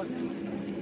ございます。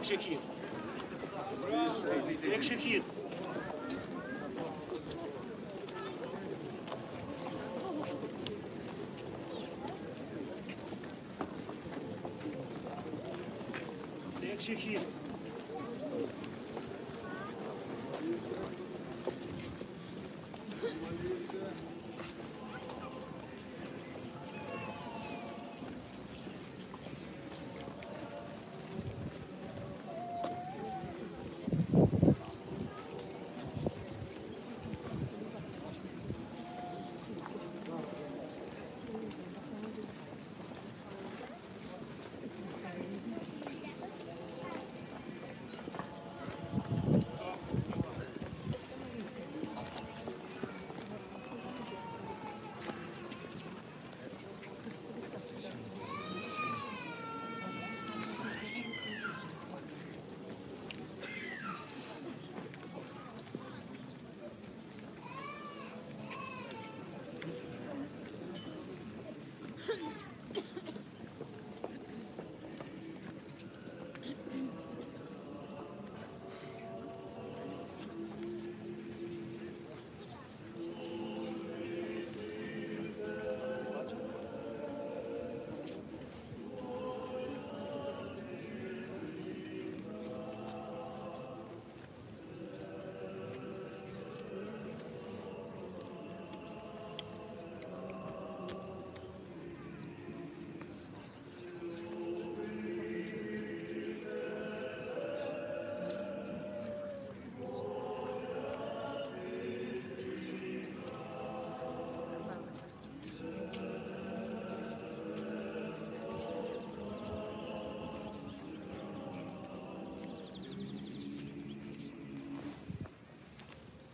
Як шахід. Як шахід. Як шахід.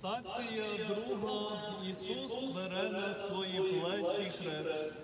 Стація друга. Ісус бере на свої плечі хрест.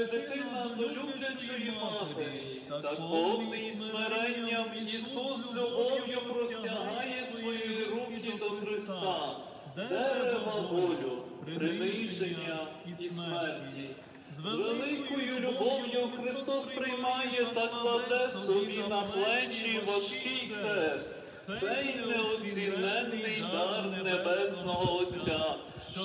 Подібно, дитина до люблячої матері, так повний смиренням Ісус любов'ю простягає свої руки до Христа, дерева волю, приниження і смерті. З великою любов'ю Христос приймає та кладе собі на плечі важкий хрест. Цей неоціненний дар Небесного Отця,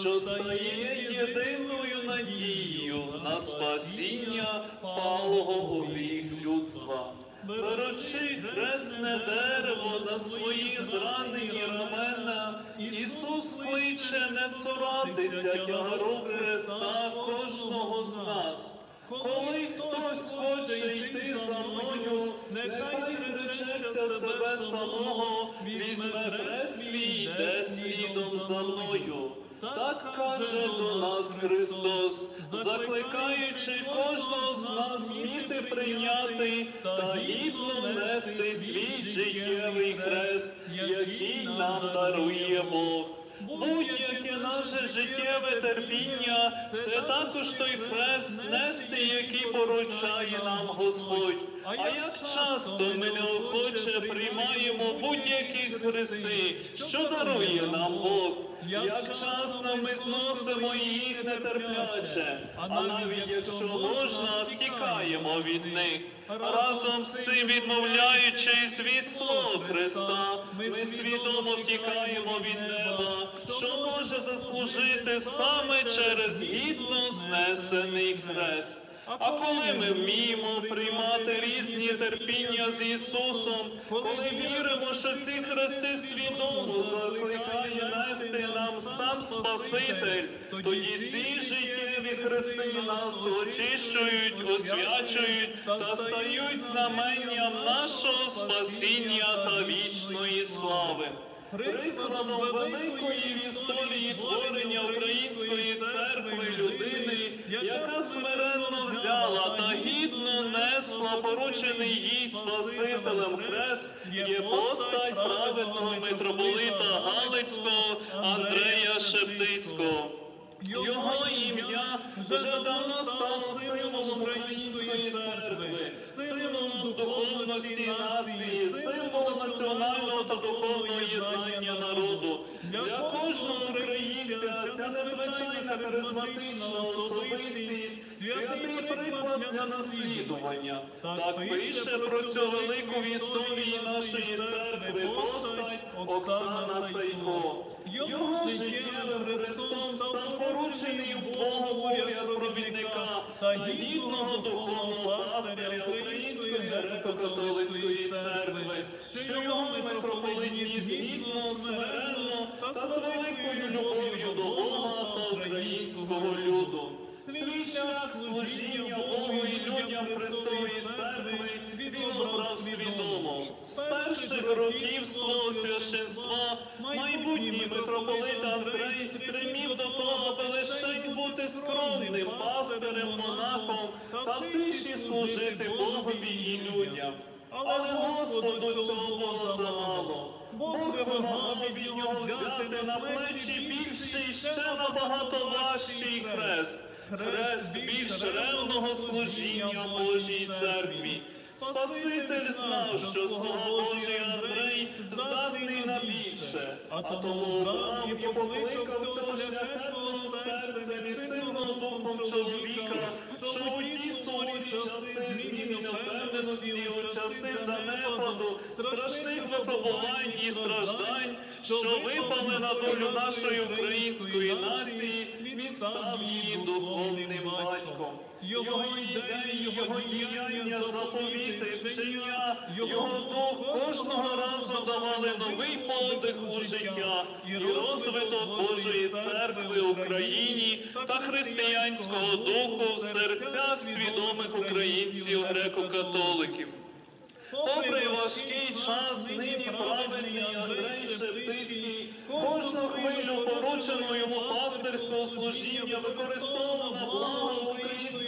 що стає єдиною надією на спасіння палого у гріх людства. Беручи хресне дерево на свої зранені рамена, Ісус кличе не цуратися тягару хреста кожного з нас. Коли хтось хоче йти за мною, нехай зречеться себе самого, візьме хрест свій, йде слідом за мною. Так каже до нас Христос, закликаючи кожного з нас вміти прийняти та гідно нести свій життєвий хрест, який нам дарує Бог. Будь-яке наше життєве терпіння це також той хрест нести, який поручає нам Господь. А як часто ми неохоче приймаємо будь-які хрести, що дарує нам Бог? Як часто ми зносимо їх нетерпляче, а навіть якщо можна, втікаємо від них. Разом з цим відмовляючись від слов Христа, ми свідомо втікаємо від неба, що може заслужити саме через гідно знесений хрест. А коли ми вміємо приймати різні терпіння з Ісусом, коли віримо, що ці хрести свідомо закликає нести нам сам Спаситель, тоді ці життєві хрести нас очищують, освячують та стають знаменням нашого спасіння та вічної слави. Прикладом великої історії творення Української церкви людини, яка смиренно взяла та гідно несла поручений їй Спасителем хрест, є постать праведного митрополита Галицького Андрея Шептицького. Його ім'я вже давно стало символом української церкви, символом духовності нації, символом національного та духовного єднання народу. Для кожного українця ця незвичайна харизматична особистість, святий приклад для наслідування. Так пише про цю велику в історії нашої церкви постать Оксана Сайко. Його життєвим Христом став поручений як провідника та гідного духовного пастиря Української греко-католицької церкви, що його митрополит ніс гідно, смиренно та з великою любов'ю до Бога та українського люду. Свій шлях служіння Богу і людям Христової церкви він обрав свідомо. З перших років свого священства майбутній митрополит Андрей стремів до того, аби лише бути скромним пастирем, монахом та в тиші служити Богові і людям. Але Господу цього було замало. Бог вимагав від нього взяти на плечі більший, ще набагато важчий хрест. Хрест більш ревного служіння Божій церкві. Спаситель знав, що слуга Божий Андрей здатний на більше, а тому обрав і покликав цього шляхетного серцем і сильного духом чоловіка, що у ті сумні часи зміни невпевненості, у часи занепаду, страшних випробувань і страждань, що випали на долю нашої української нації, він став її духовним батьком. Його ідеї, його діяння, заповіти, вчення, його дух кожного разу давали новий подих у життя і розвиток Божої церкви в Україні та християнського духу в серцях свідомих українців греко-католиків. Попри важкий час, нині правильний Андрей Шептицький кожну хвилю порученого йому пастирського служіння використовував на благо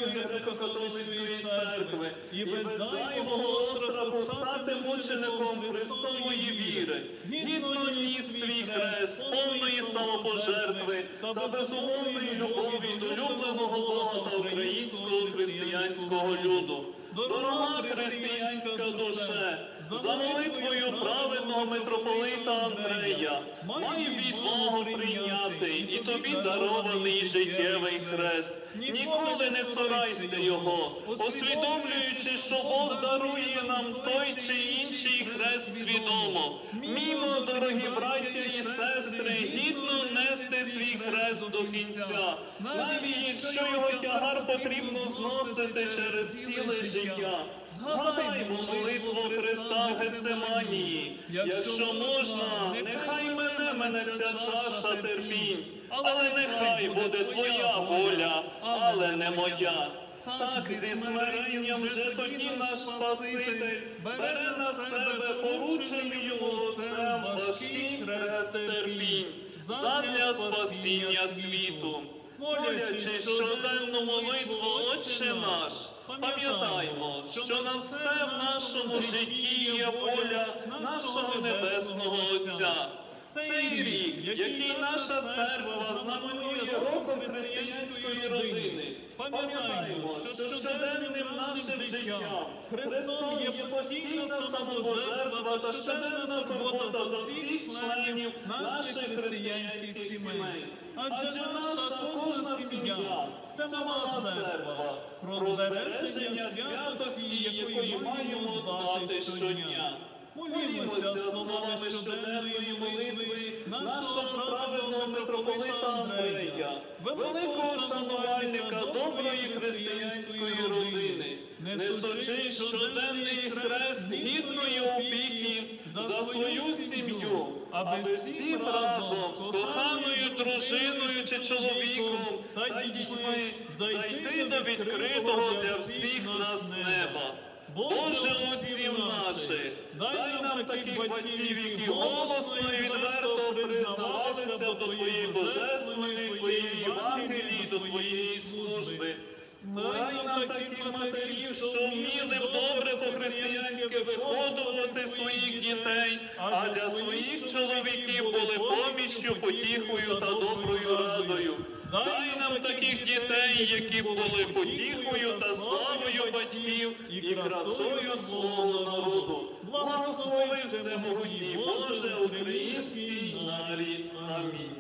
греко-католицької церкви. і без зайвого остраху стати мучеником Христової віри, гідно ніс свій хрест, повної самопожертви та безумовної любові до любленого Бога та українського християнського люду. Дорога християнська душе, за молитвою праведного митрополита Андрея, май відвагу прийняти і тобі дарований життєвий хрест. Ніколи не цурайся його, усвідомлюючи, що Бог дарує нам той чи інший хрест свідомо. Мімо, дорогі браття і сестри, гідно нести свій хрест до кінця, навіть якщо його тягар потрібно зносити через ціле життя. Згадаймо молитву Христа в Гецеманії. Якщо можна, нехай мене мене ця чаша терпінь, але нехай буде твоя воля, але не моя. Так зі смиренням вже тоді наш Спаситель бере на себе поручений йому Отцем важкий хрест терпінь. Задля спасіння світу. Молячи щоденну молитву Отче наш, пам'ятаймо, що на все в нашому житті є воля нашого Небесного Отця. Цей рік, який наша церква знаменує роком християнської родини, пам'ятаємо, що щоденним нашим життям Христом є постійна самопожертва та щоденна турбота за всіх членів наших християнських сімей. Адже наша кожна сім'я це мала церква про збереження святості, якої маємо дбати щодня. Молімося словами щоденної молитви нашого праведного митрополита Андрея, великого шанувальника доброї християнської родини, несучи щоденний хрест гідної опіки за свою сім'ю, аби всім разом з коханою дружиною чи чоловіком та дітьми зайти до відкритого для всіх нас неба. Боже отців наших, дай нам таких батьків, які голосно і відверто признавалися до Твоєї божественної, Твоєї Євангелії, до Твоєї служби. Дай нам таких матерів, що вміли добре по-християнськи виходувати своїх дітей, а для своїх чоловіків були поміччю, потіхою та доброю радою. Дай нам таких дітей, які були потіхою та славою батьків і красою свого народу. Благослови всемогутній Боже, український нарід. Амінь.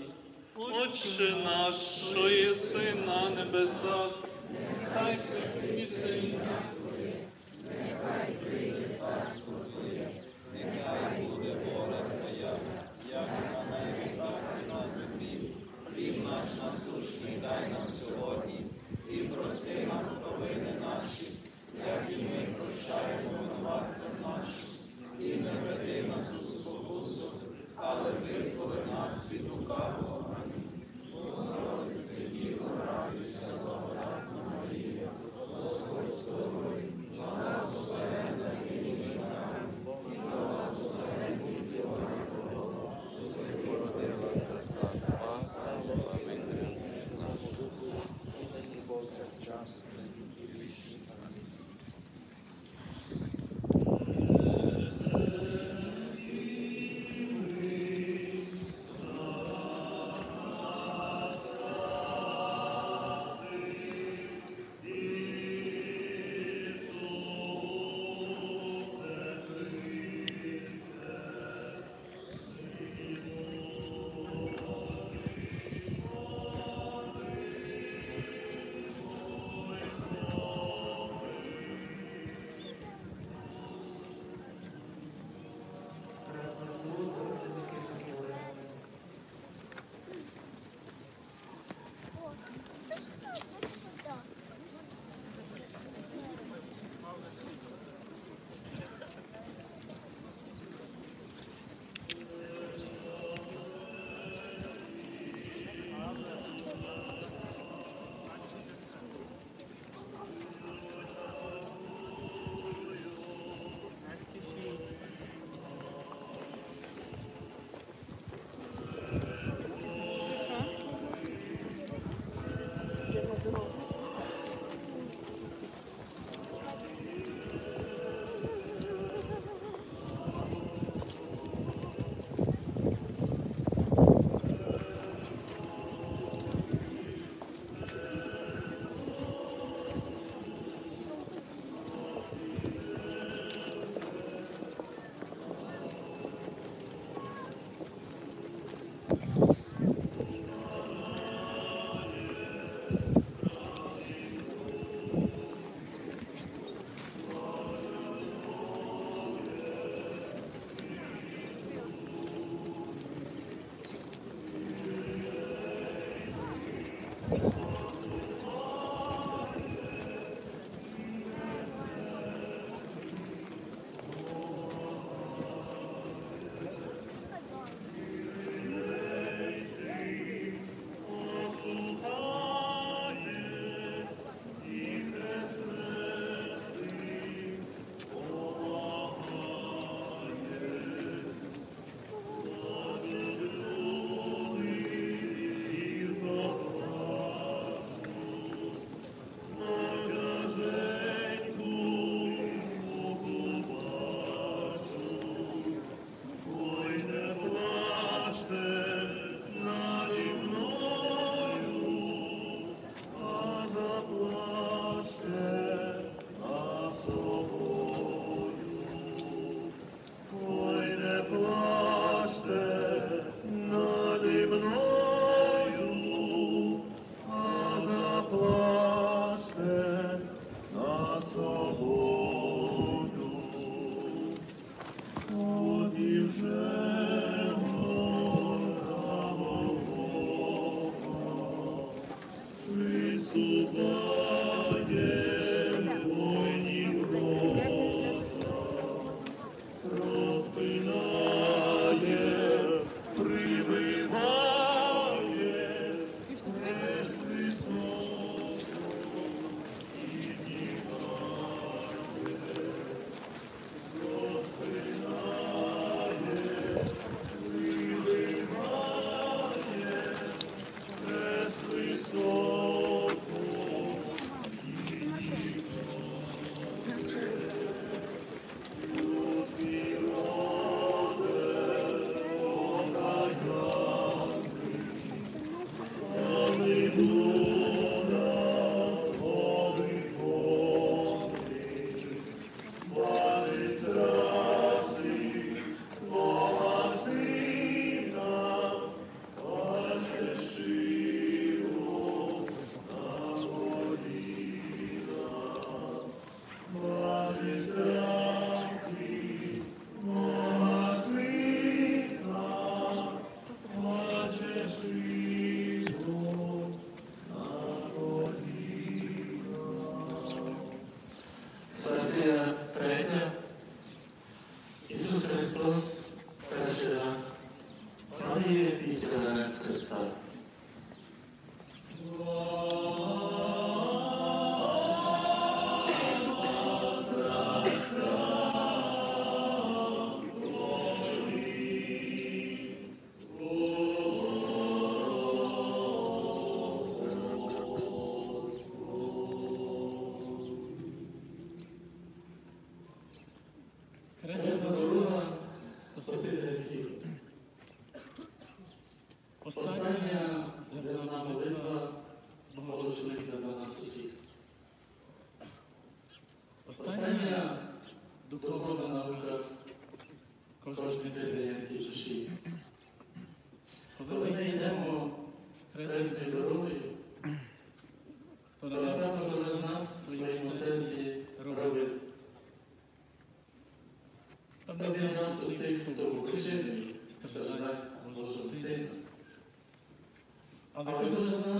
Отче наш, що єси на небесах, нехай святиться ім'я Твоє, нехай прийде царство Твоє, нехай буде воля Твоя, як на небі, так і на землі. Хліб наш насущний дай нам сьогодні, і прости нам провини наші, як і ми прощаємо винуватцям нашим, і не веди нас у спокусу, але визволи нас від лукавого.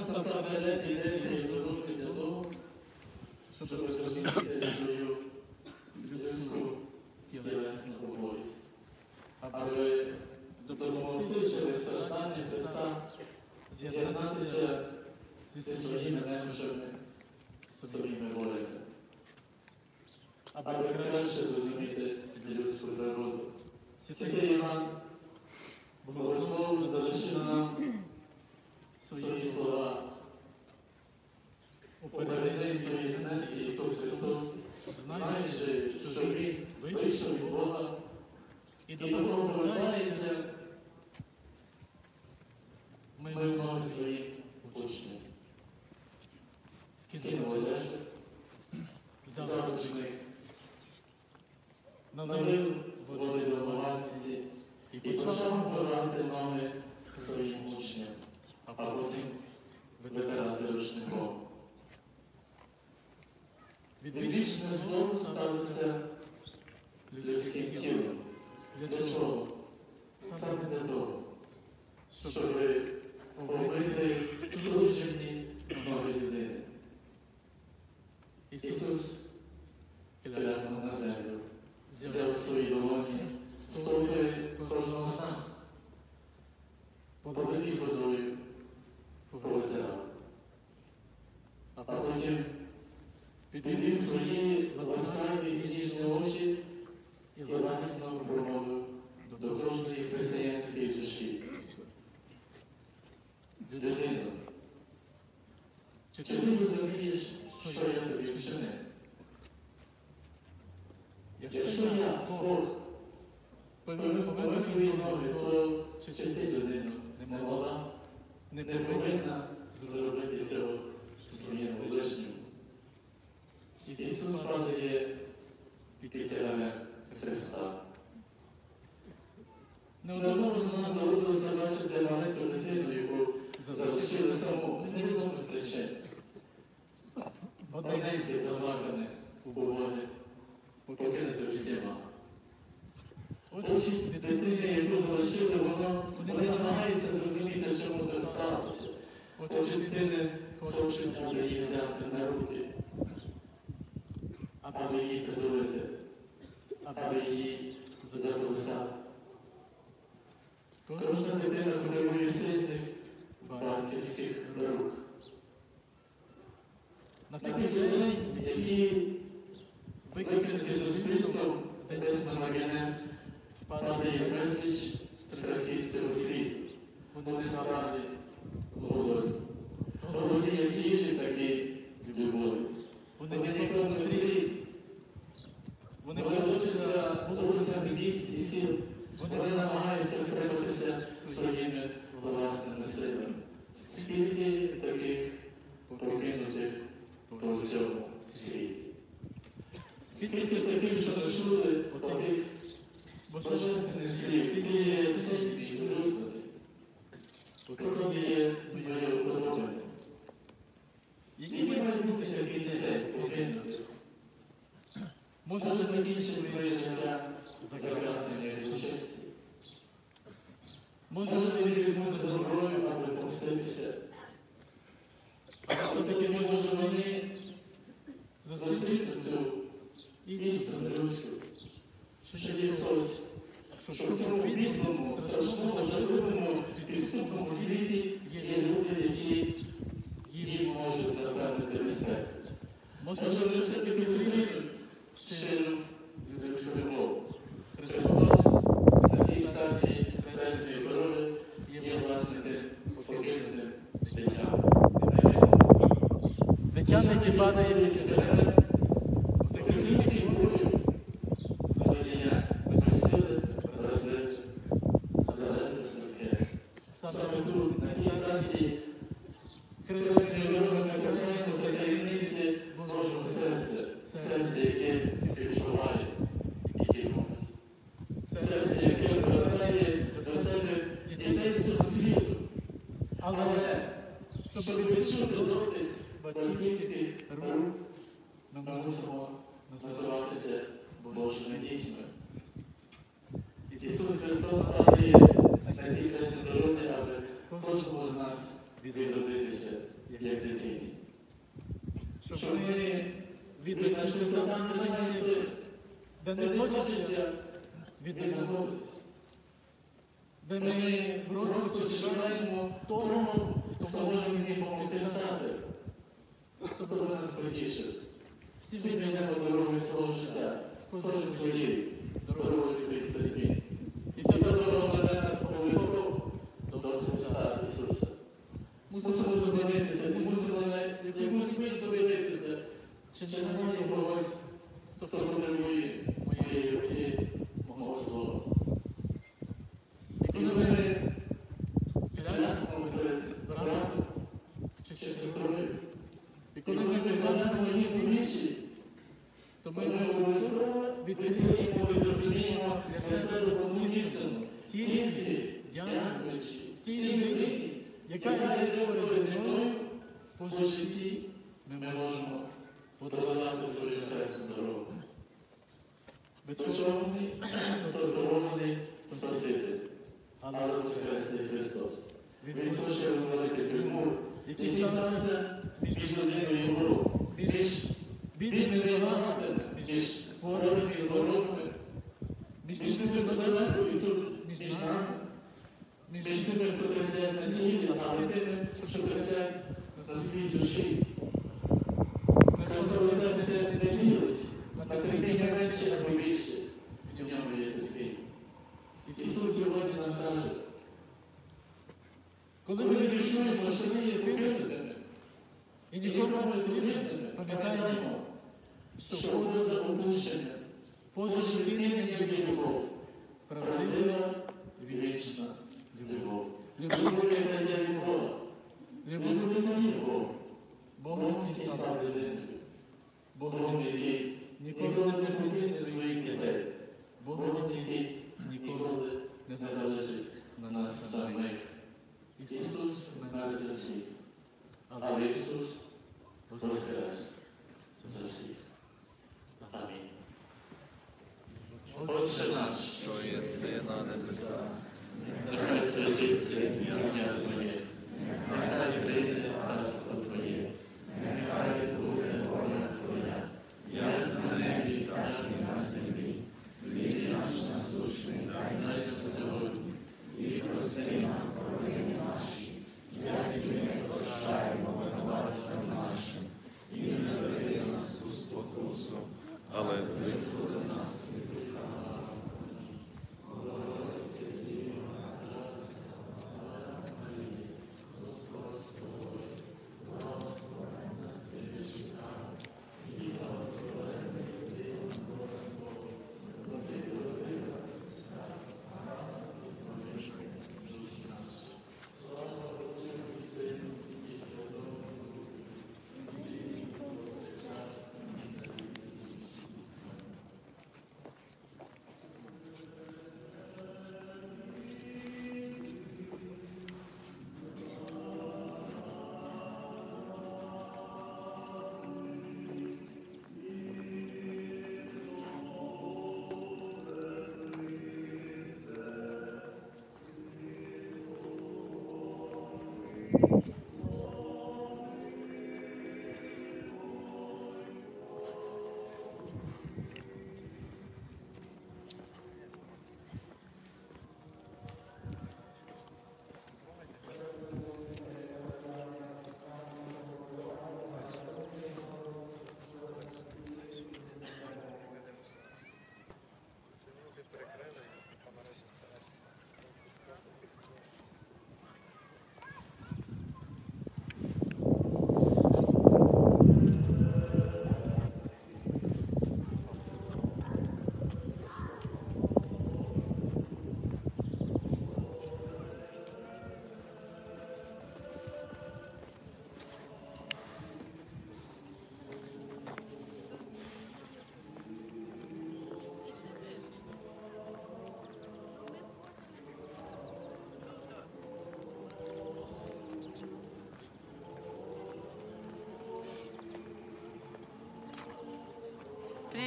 Цією дорогою для того, щоб зрозуміти свою людську тілесну обов'язку. Аби допомогти через страждання Христа з'єднатися зі своїми немчими, своїми волями аби краще зрозуміти людську природу. Святий Іван Богослов залишив нам свої слова. У передень своєї Ісус Христос, знаючи, що Він вийшов від Бога і до Бога повертається, ми вимоги своїм учням. Скинув одежу, взяв рушник, налив води до валянці і почав вбирати нами своїм а потім weterany рушником. Відвічне знову сталося людським тілом. Для чого? Саме для того, щоб обити струджені ноги людини. Ісус переглянув на землю, взяв свої долоні, стопи кожного з нас, подивив водою, повитирав. А потім підвів свої ласкаві і ніжні очі і лагідно промовив до кожної християнської душі. Людино, чи ти розумієш, що я тобі вчинив? Якщо я, Бог, помив твої ноги, то чи ти, людино, не могла, не повинна зробити цього своєму ближньому? Ісус падає під тягами Христа. Не одному з нас доводилося бачити маленьку дитину, яку залишили саму з невідомих причин. Одненьке заплакане, убоге, покинути всіма. Очі дитини, яку залишили, воно вони намагаються зрозуміти, чому це сталося. Очі дитини хочуть, аби її взяти на руки, аби її притулити, аби її заколисати. Кожна дитина потребує сильних батьківських рук. На таких людей, які викинуті суспільством десь на маргінес, падає безліч страхів цього світу. Вони справді голодні. Голодні як їжі, так і любові. Вони не потрібні. Вони волочаться вулицями міст і сіл. Вони намагаються вкритися своїми власними силами. Скільки таких покинутих по всьому світі? Скільки таких, що не чули отих божественних слів, ти є син мій улюблений, у кого є моє уподобання. Які мають бути такі дітей покинутих? Може закінчити своє життя загратення злочинці. Може вони візьмуться за зброю, аби помститися. А все-таки може вони зустрінуть ту істину людську, що є хтось, бідному, страшному, жахливому, підступному світі є люди, які їм можуть запевнити респект. Може вони все-таки зустрінуть щиру людську любов. Христос на цій стадії хресної дороги є власне тим покинутим дитям. Дитям, яке падає від тебе, Саме тут, на цій хресної дороги ми торкаємося таємниці Божого серця, серця, яке співчуває і любить. Серце, яке повертає до себе дітей цього світу. Але, щоб відчути дотик батьківських рук, ми мусимо називатися Божими дітьми. Ісус Христос хресній дорозі, аби кожному з нас відродитися як дитині. Щоб ми віднайшли завдання сили, де не хочеться віднаходитися. Де ми розпачі шукаємо того, хто може мені допомогти стати, хто нас потішив. Всі ми йдемо дорогою свого життя, кожен своєю дорогою своїх терпінь. І ця дорога веде нас обов'язково до Христа Ісуса. Мусимо зупинитися, мусимо якусь мить подивитися, чи немає когось, хто потребує моєї руки, мого слова. І коли ми клянемо перед братом чи сестрою, і коли ми глянемо їх у вічі, то ми обов'язково відкриємо і зрозуміємо для себе одну істину. Тільки дякуючи тій яка йде поряд зі мною по житті, ми можемо подолати свою хресну дорогу. Бичований, торгований Спаситель, але Воскресний Христос. Він хоче розвалити тюрму, який стався між людиною і Богом, між бідними і між хворими і здоровими, між хто далеко тут, між нами, між тими, хто тримає на тілі, а тими, що тримають на своїй душі. Христове серце не ділить, на терпіння менше або більше, в ньому є терпіння. Ісус сьогодні нам каже, коли ми відчуємо, що ми є покинутими і нікому не потрібними, пам'ятаємо, що поза опущення, поза життєння є любов, правдива, вічна любов. Любов, яка є від Бога. Нехай святиться ім'я Твоє, нехай прийде царство Твоє, нехай буде воля Твоя, як на небі, так і на землі. Хліб наш насущний, дай нас сьогодні, і прости нам провини наші, як і ми прощаємо винуватцям нашим, і не веди нас у спокусу, але визволи нас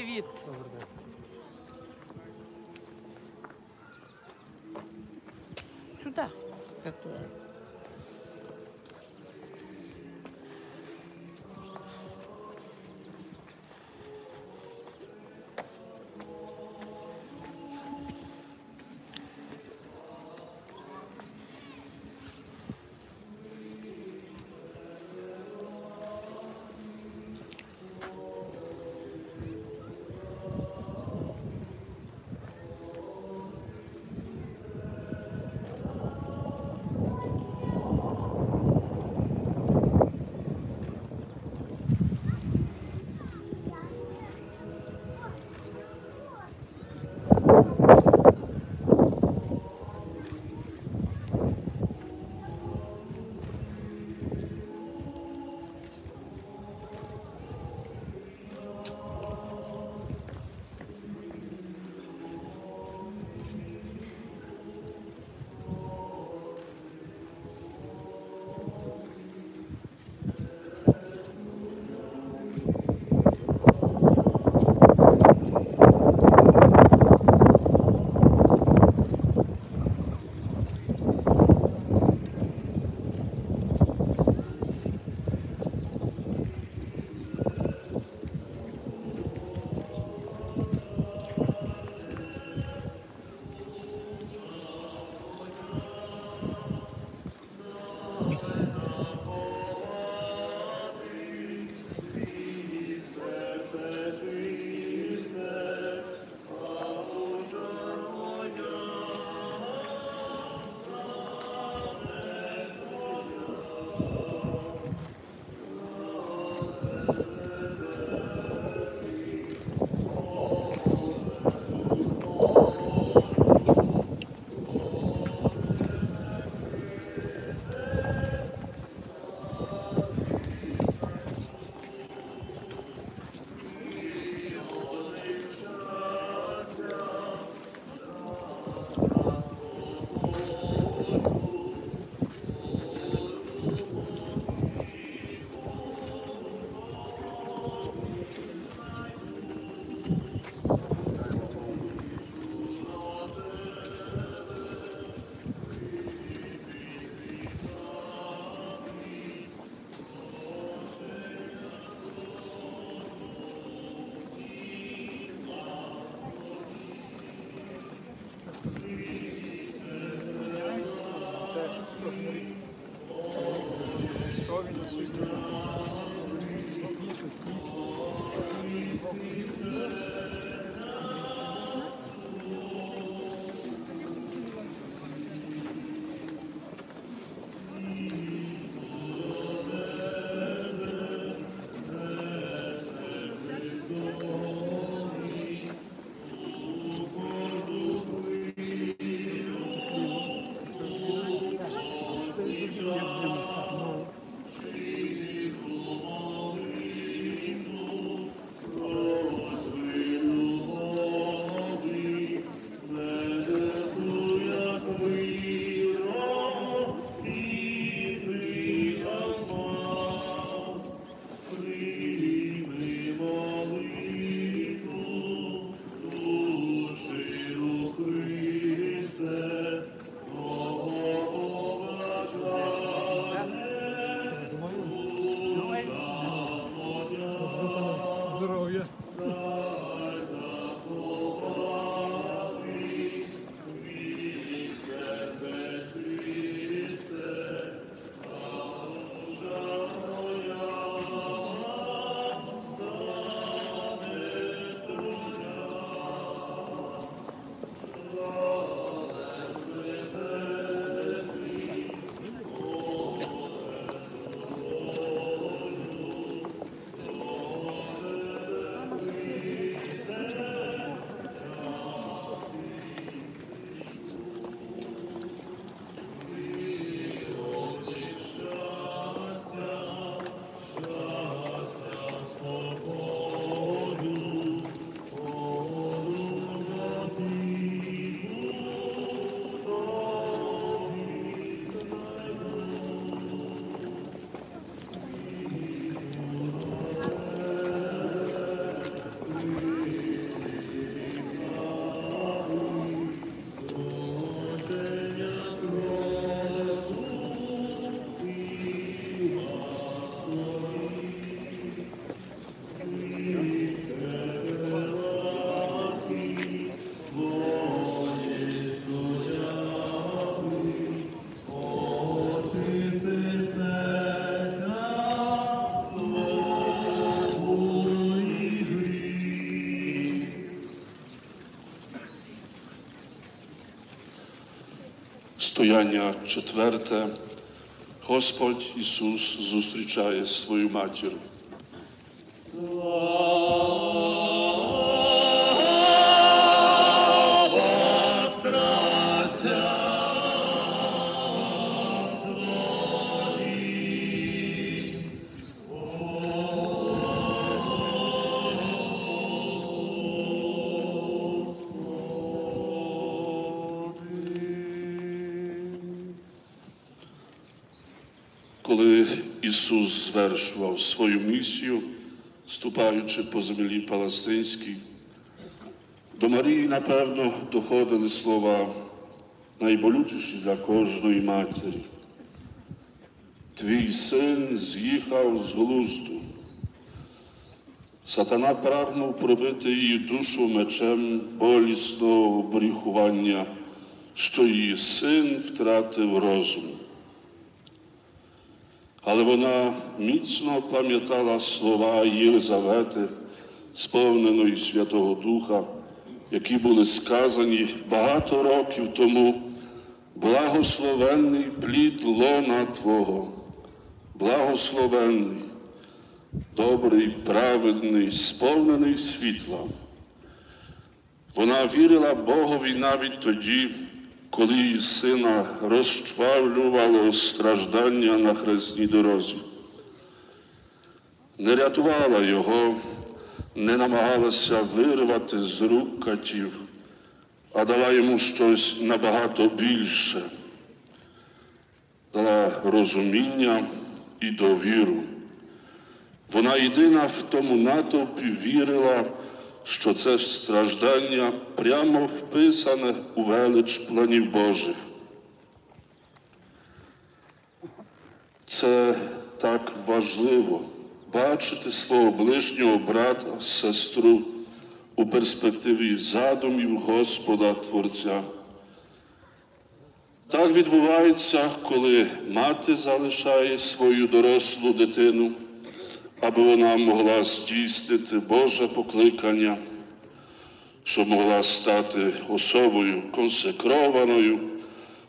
Привіт. Сюда. Стояння четверте. Господь Ісус зустрічає свою матір. Звершував свою місію, ступаючи по землі палестинській, до Марії, напевно, доходили слова найболючіші для кожної матері. Твій син з'їхав з глузду. Сатана прагнув пробити її душу мечем болісного обріхування, що її син втратив розум. Але вона міцно пам'ятала слова Єлизавети, сповненої Святого Духа, які були сказані багато років тому. Благословенний плід лона Твого, благословенний, добрий, праведний, сповнений світла. Вона вірила Богові навіть тоді, коли її сина розчвавлювало страждання на хресній дорозі. Не рятувала його, не намагалася вирвати з рук катів, а дала йому щось набагато більше, дала розуміння і довіру. Вона єдина в тому натовпі вірила, що це страждання прямо вписане у велич планів Божих. Це так важливо бачити свого ближнього брата, сестру у перспективі задумів Господа Творця. Так відбувається, коли мати залишає свою дорослу дитину, аби вона могла здійснити Боже покликання, щоб могла стати особою консекрованою,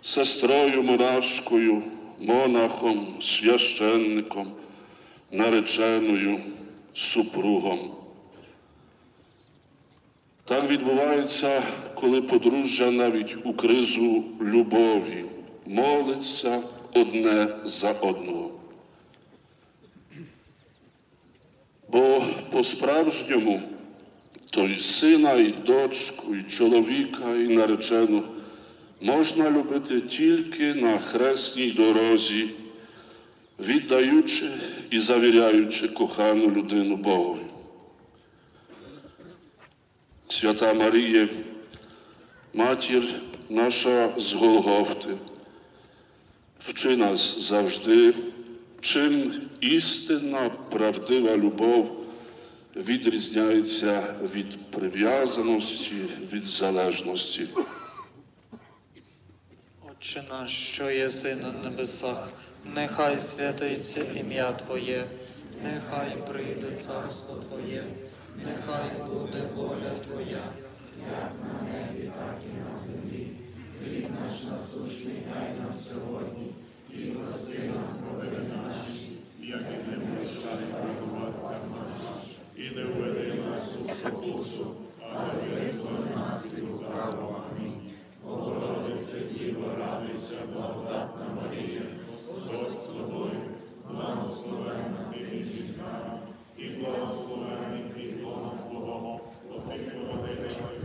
сестрою монашкою, монахом, священником, нареченою, супругом. Так відбувається, коли подружжя навіть у кризу любові молиться одне за одного. Бо по-справжньому то й сина, і дочку, і чоловіка, і наречену можна любити тільки на хресній дорозі, віддаючи і завіряючи кохану людину Богові. Свята Маріє, матір наша з Голгофти, вчи нас завжди, чим істинна, правдива любов відрізняється від прив'язаності, від залежності. Отче наш, що єси на небесах, нехай святиться ім'я Твоє, нехай прийде царство Твоє, нехай буде воля Твоя, як на небі, так і на землі. Хліб наш насущний дай нам сьогодні, і прости нам провини наші, як і не прощай винуватцям наш, і не введи нас у але визволи нас від лукавого. Амінь. Богородице, Діво, радуйся, благодатна Марія, Господь з тобою, благословенна ти між жінками, і благословений плід Твого, бо ти породила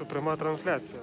suprema transliacija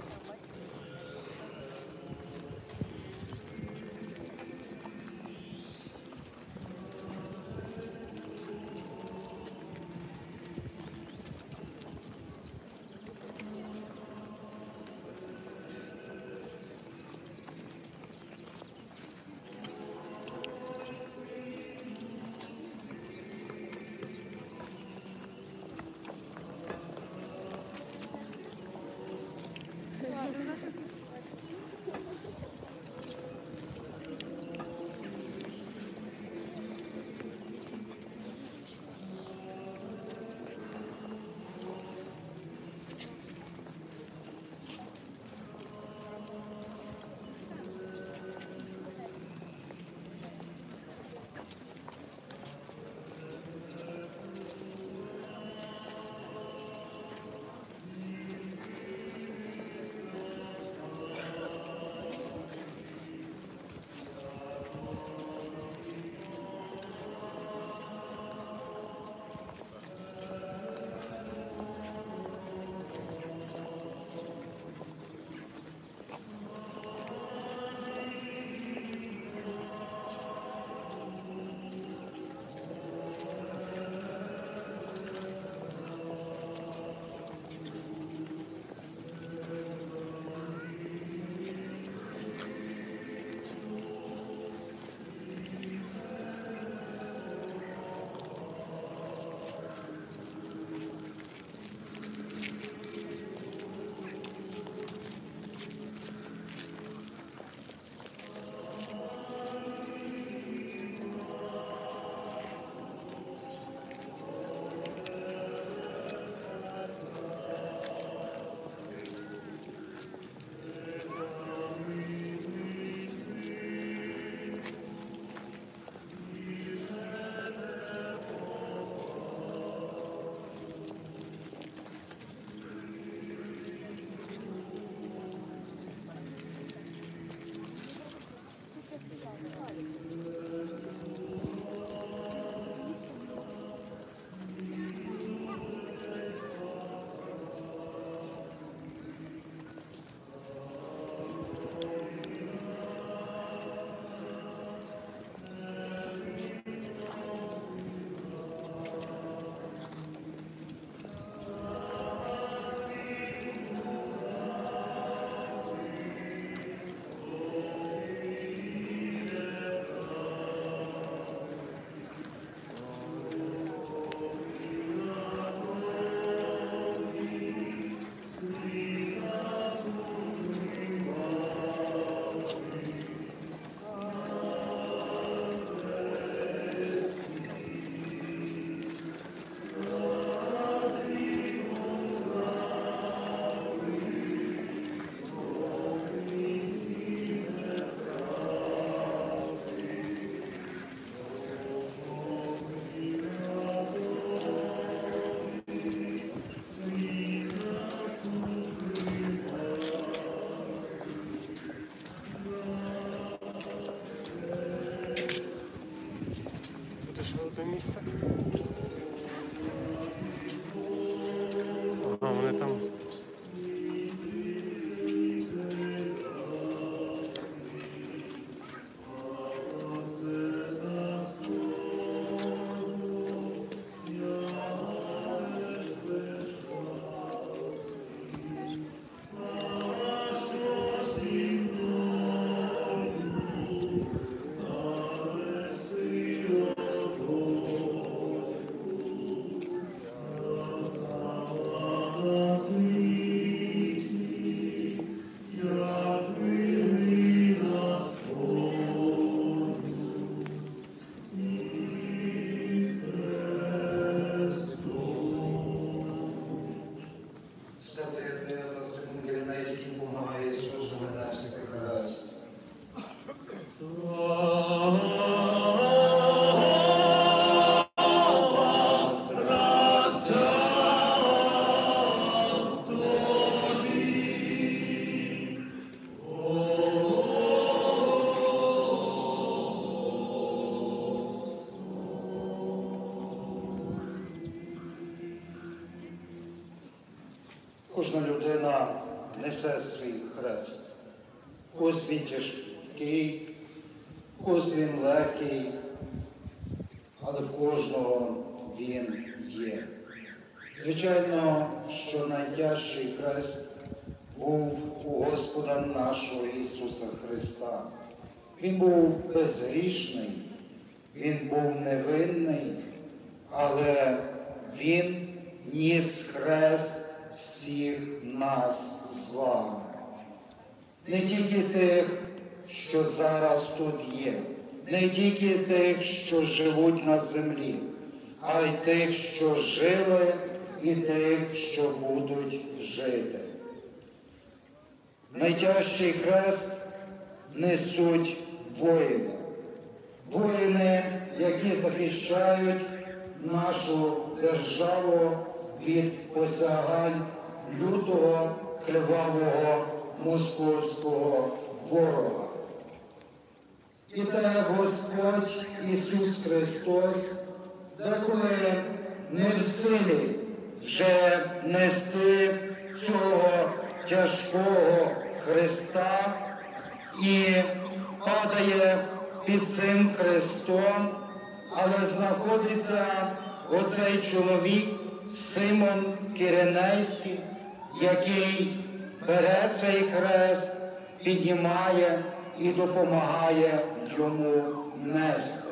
піднімає і допомагає йому нести.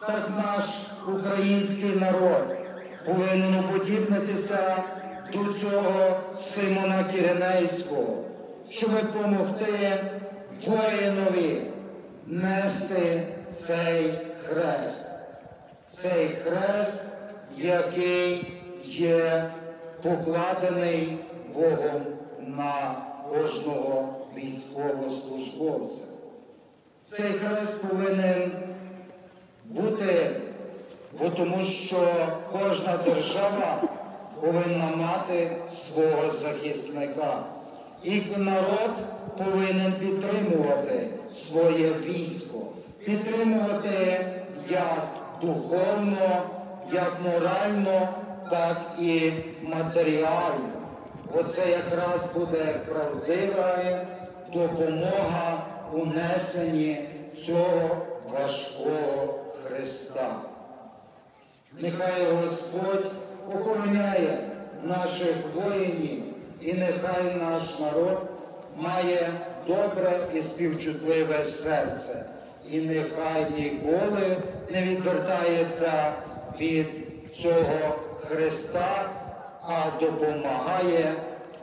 Так наш український народ повинен уподібнитися до цього Симона Киренейського, щоб допомогти воїнові нести цей хрест. Цей хрест, який є покладений Богом на кожного військовослужбовця. Цей хрест повинен бути, бо тому що кожна держава повинна мати свого захисника. І народ повинен підтримувати своє військо, підтримувати як духовно, як морально, так і матеріально. Оце якраз буде правдива допомога у несенні цього важкого Христа. Нехай Господь охороняє наших воїнів і нехай наш народ має добре і співчутливе серце. І нехай ніколи не відвертається від цього Христа, а допомагає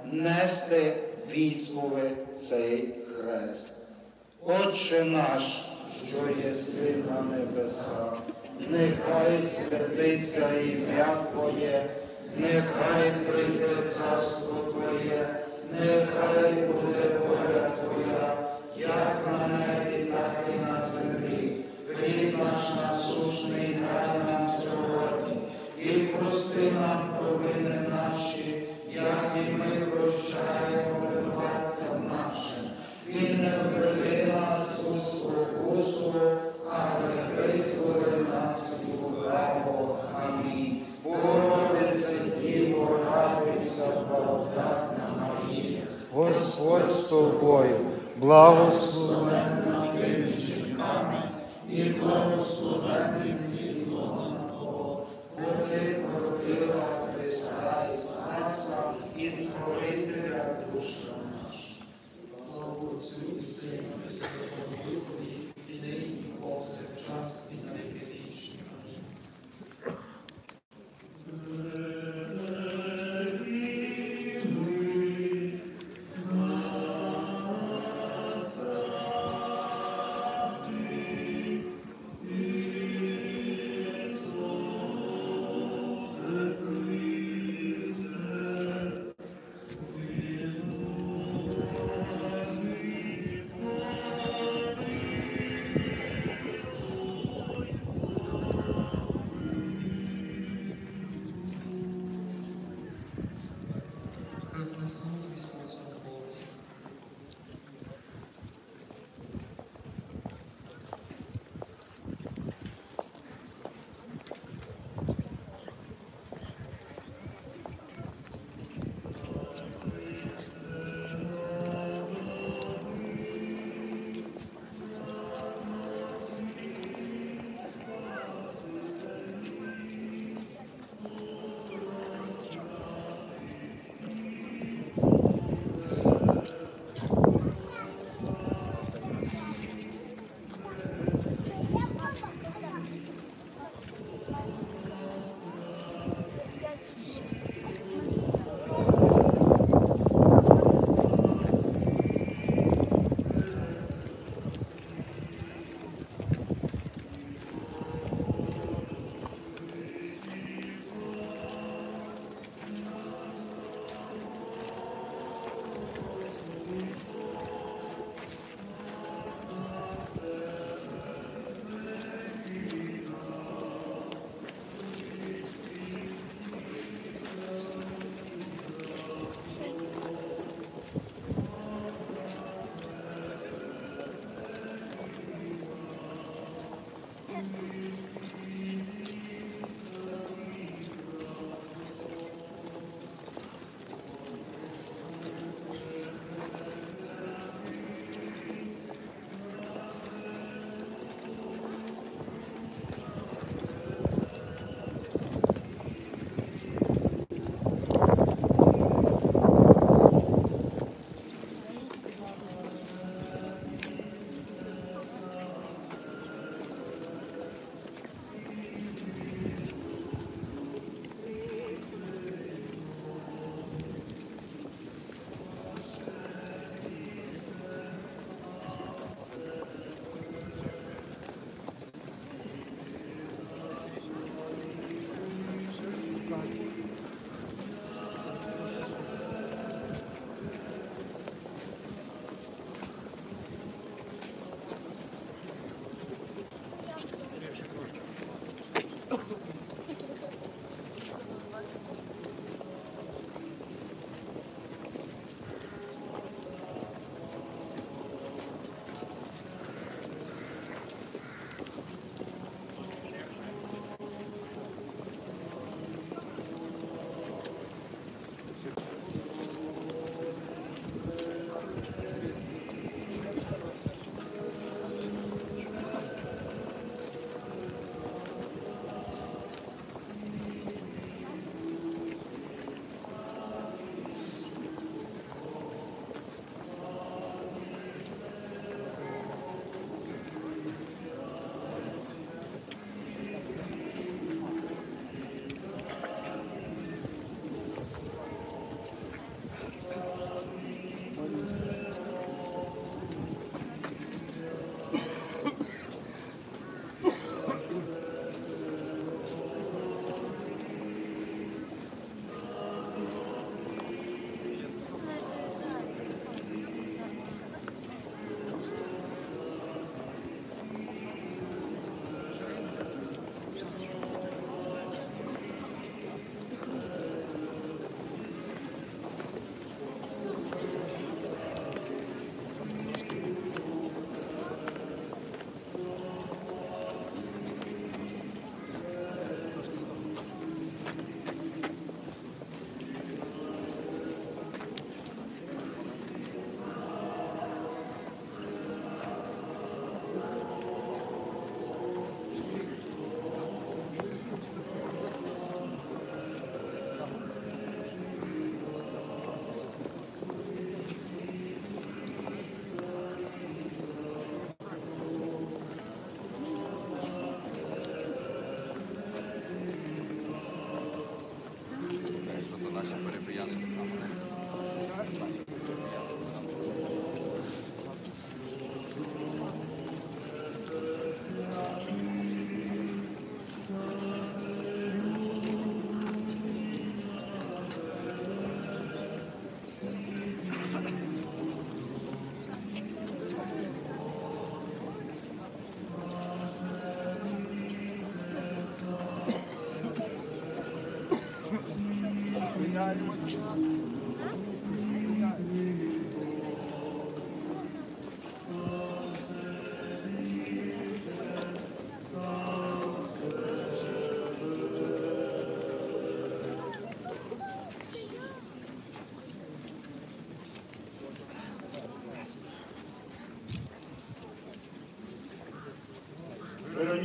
нести військове цей хрест. Отче наш, що єси на небесах, нехай святиться ім'я Твоє, нехай прийде царство Твоє, нехай буде воля Твоя, як на небі, так і на землі. Хліб наш насушний дай нам сьогодні, і прости нам тобою, благословенна ти між жінками, і благословенний плід лона Твого, бо ти породила Христа і і Збавителя душа наша. Слава і Сину і Святому Духові, і нині,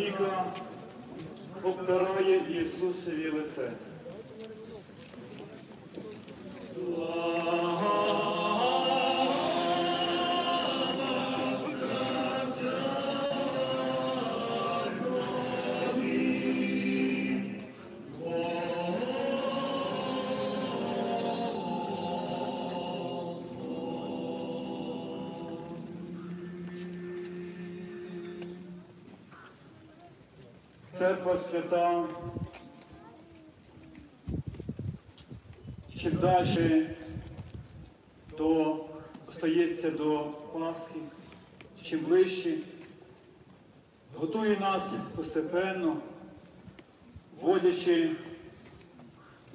Вероніка обтирає Ісусові Церква свята. Чим далі то стається до Пасхи, чим ближче, готує нас постепенно, вводячи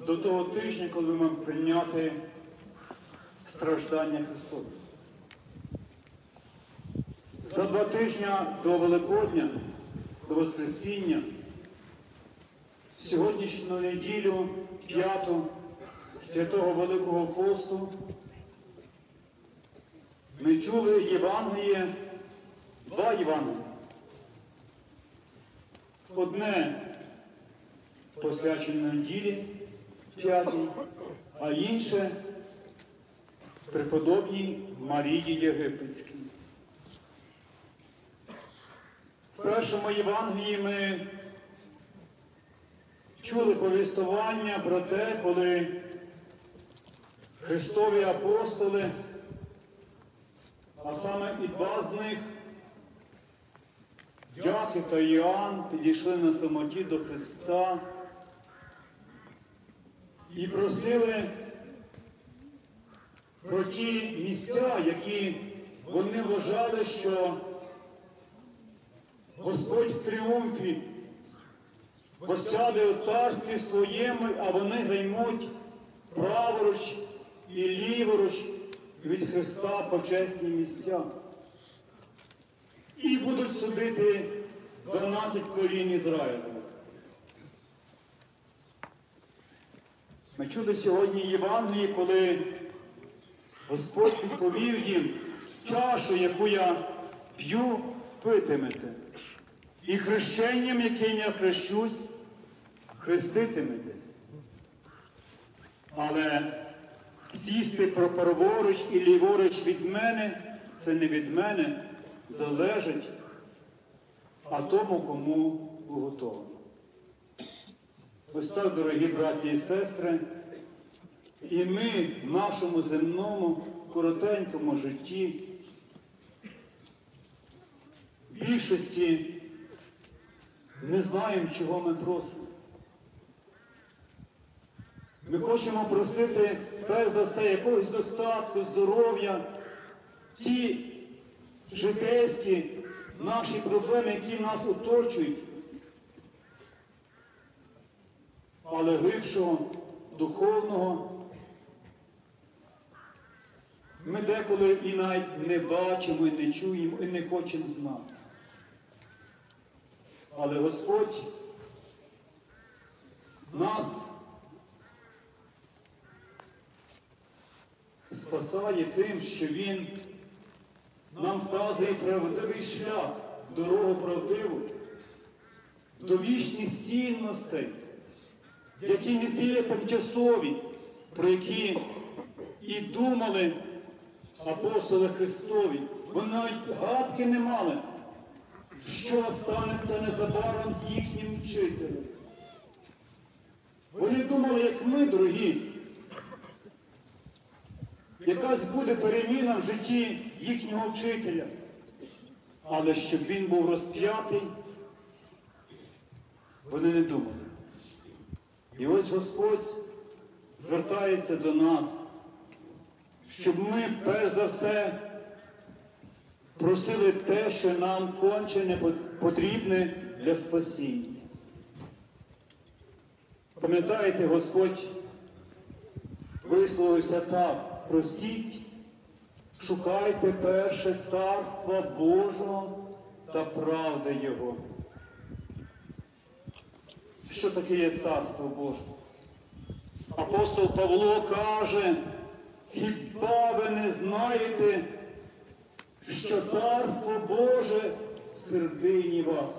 до того тижня, коли ми маємо прийняти страждання Христові. За два тижні до Великодня, до Воскресіння, сьогоднішню неділю, п'яту, святого Великого Посту, ми чули Євангеліє, два Євангелія. Одне посвячене неділі п'ятій, а інше преподобній Марії Єгипетській. В першому Євангелії ми чули повістування про те, коли Христові апостоли, а саме і два з них, Яків та Іоанн, підійшли на самоті до Христа і просили про ті місця, які вони вважали, що Господь в тріумфі посяде у царстві своєму, а вони займуть праворуч і ліворуч від Христа почесні місця. І будуть судити 12 колін Ізраїля. Ми чули сьогодні Євангелії, коли Господь відповів їм чашу, яку я п'ю, питимете. І хрещенням, яким я хрещусь, хреститиметесь. Але сісти праворуч і ліворуч від мене, це не від мене, залежить, а тому, кому уготовано. Ось так, дорогі браті і сестри, і ми в нашому земному коротенькому житті більшості не знаємо, чого ми просимо. Ми хочемо просити, перш за все, якогось достатку, здоров'я, ті житейські наші проблеми, які нас оточують, але глибшого, духовного. Ми деколи і навіть не бачимо, і не чуємо, і не хочемо знати. Але Господь нас спасає тим, що Він нам вказує правдивий шлях, дорогу правдиву, до вічних цінностей, які не ті тимчасові, про які і думали апостоли Христові. Вони навіть гадки не мали, що станеться незабаром з їхнім вчителем. Вони думали, як ми, дорогі, якась буде переміна в житті їхнього вчителя. Але щоб він був розп'ятий, вони не думали. І ось Господь звертається до нас, щоб ми перш за все просили те, що нам конче не потрібне для спасіння. Пам'ятаєте, Господь висловився так: просіть, шукайте перше царства Божого та правди Його. Що таке є царство Боже? Апостол Павло каже, хіба ви не знаєте, що царство Боже в середині вас?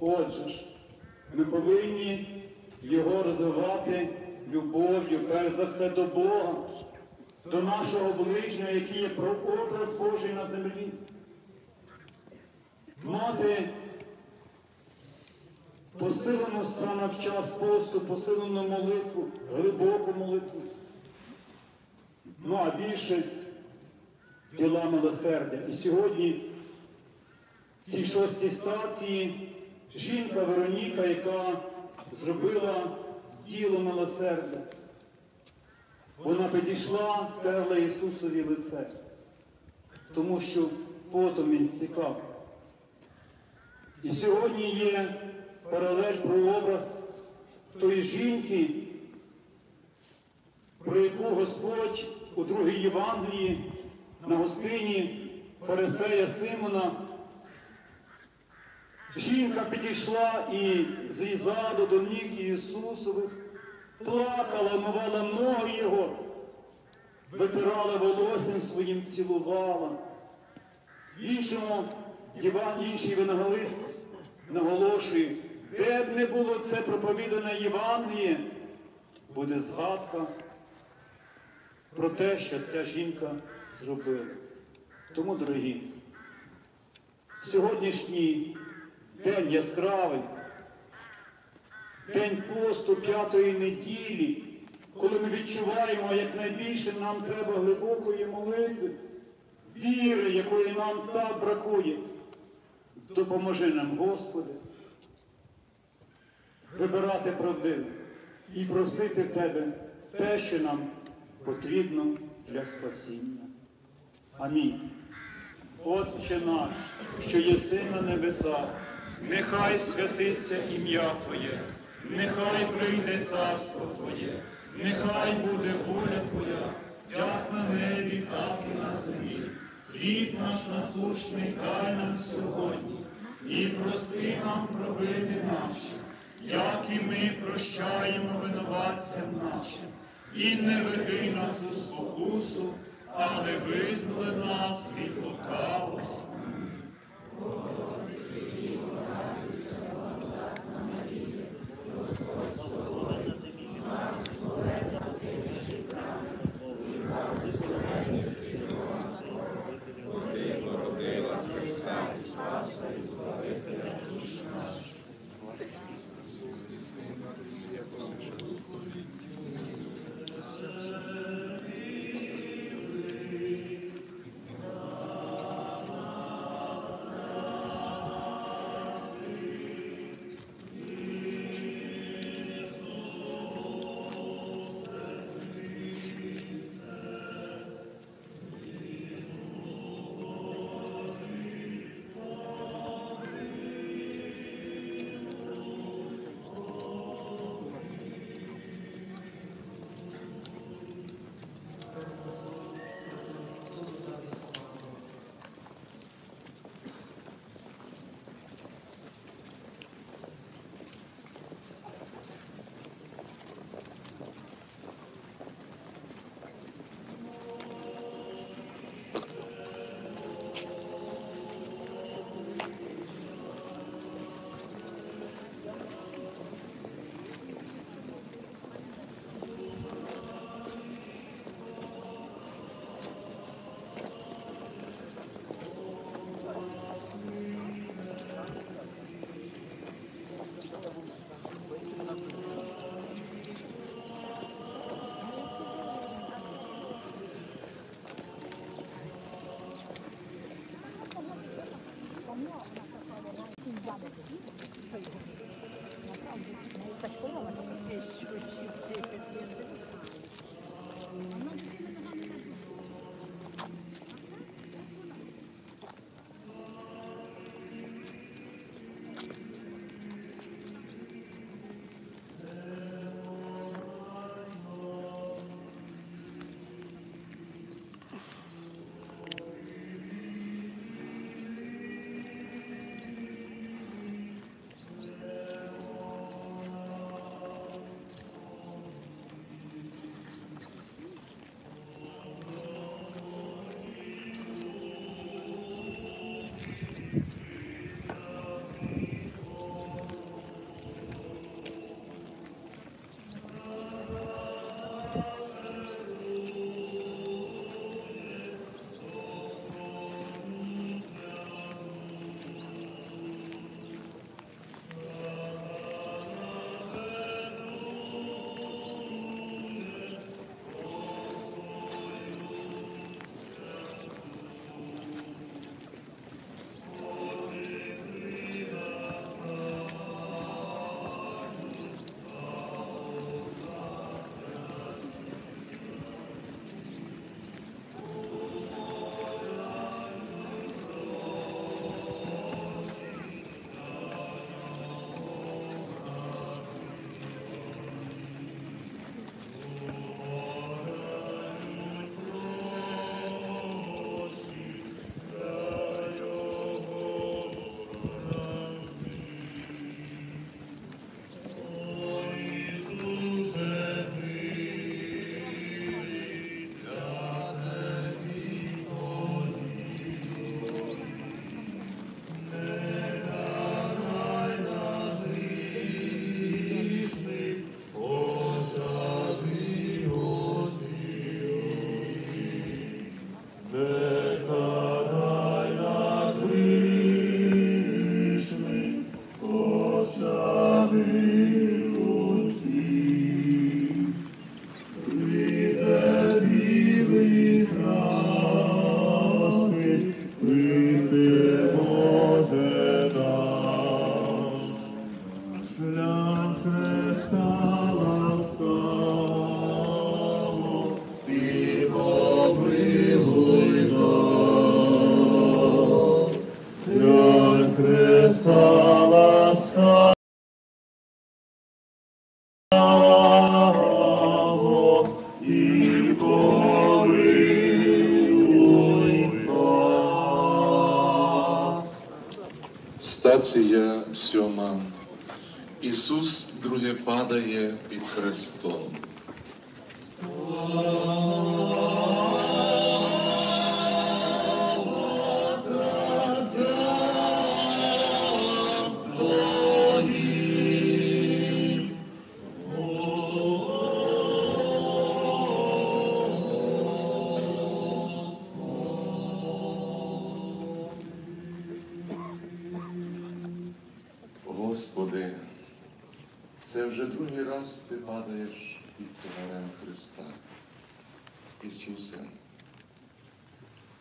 Отже ж, ми повинні його розвивати любов'ю, перш за все до Бога, до нашого ближнього, який є прообраз Божий на землі. Мати посилену саме в час посту, посилену молитву, глибоку молитву. Ну а більше діла милосердя. І сьогодні в цій шостій стації жінка Вероніка, яка зробила діло милосердя. Вона підійшла, втерла Ісусові лице, тому що потом він стікав. І сьогодні є паралель прообраз тої жінки, про яку Господь у другій Євангелії на гостині Фарисея Симона. Жінка підійшла і зізаду до ніг Ісусових, плакала, омивала ноги Його, витирала волоссям своїм, цілувала. Іншому, Єва- інший евангелист наголошує, де б не було це проповідане Євангеліє, буде згадка про те, що ця жінка зробила. Тому, дорогі, сьогоднішній день яскравий, день посту п'ятої неділі, коли ми відчуваємо, як найбільше нам треба глибокої молитви, віри, якої нам так бракує. Допоможи нам, Господи, вибирати правдиво і просити в Тебе те, що нам потрібно для спасіння. Амінь. Отче наш, що єси на небесах, нехай святиться ім'я Твоє, нехай прийде царство Твоє, нехай буде воля Твоя, як на небі, так і на землі. Хліб наш насущний дай нам сьогодні, і прости нам провини наші, як і ми прощаємо винуватцям нашим, і не веди нас у спокусу, але визволи нас від лукавого. Ісусе,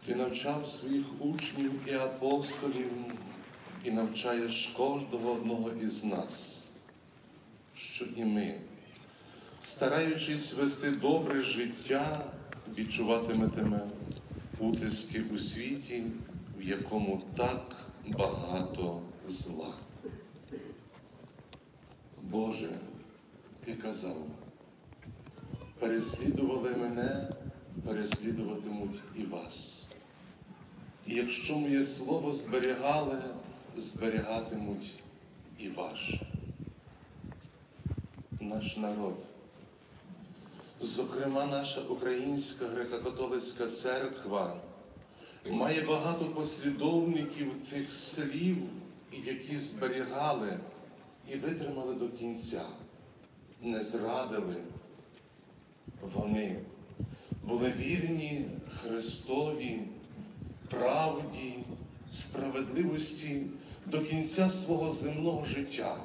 ти навчав своїх учнів і апостолів і навчаєш кожного одного із нас, що і ми, стараючись вести добре життя, відчуватиметиме утиски у світі, в якому так багато зла. Боже, Ти казав, переслідували мене, переслідуватимуть і вас. І якщо моє слово зберігали, зберігатимуть і ваше. Наш народ, зокрема, наша Українська греко-католицька церква, має багато послідовників тих слів, які зберігали і витримали до кінця, не зрадили. Вони були вірні Христові, правді, справедливості до кінця свого земного життя,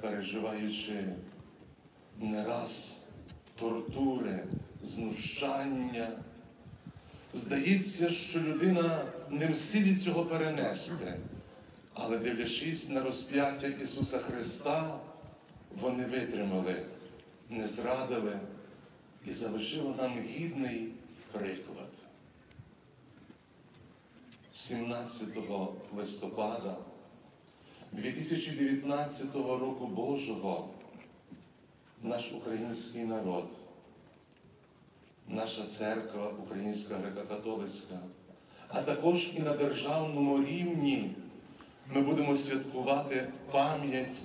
переживаючи не раз тортури, знущання. Здається, що людина не в силі цього перенести. Але дивлячись на розп'яття Ісуса Христа, вони витримали, не зрадили і залишили нам гідний приклад. 17 листопада 2019 року Божого наш український народ, наша церква Українська греко-католицька, а також і на державному рівні ми будемо святкувати пам'ять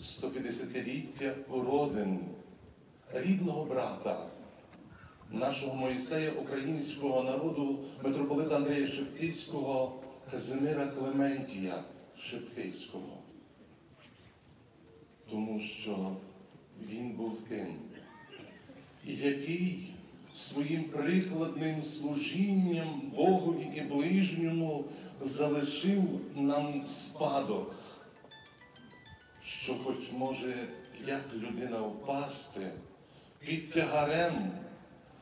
150-ліття уродин, рідного брата, нашого Мойсея українського народу, митрополита Андрія Шептицького, Казимира Клементія Шептицького. Тому що він був тим, який своїм прикладним служінням Богові і ближньому залишив нам спадок, що хоч може як людина впасти під тягарем,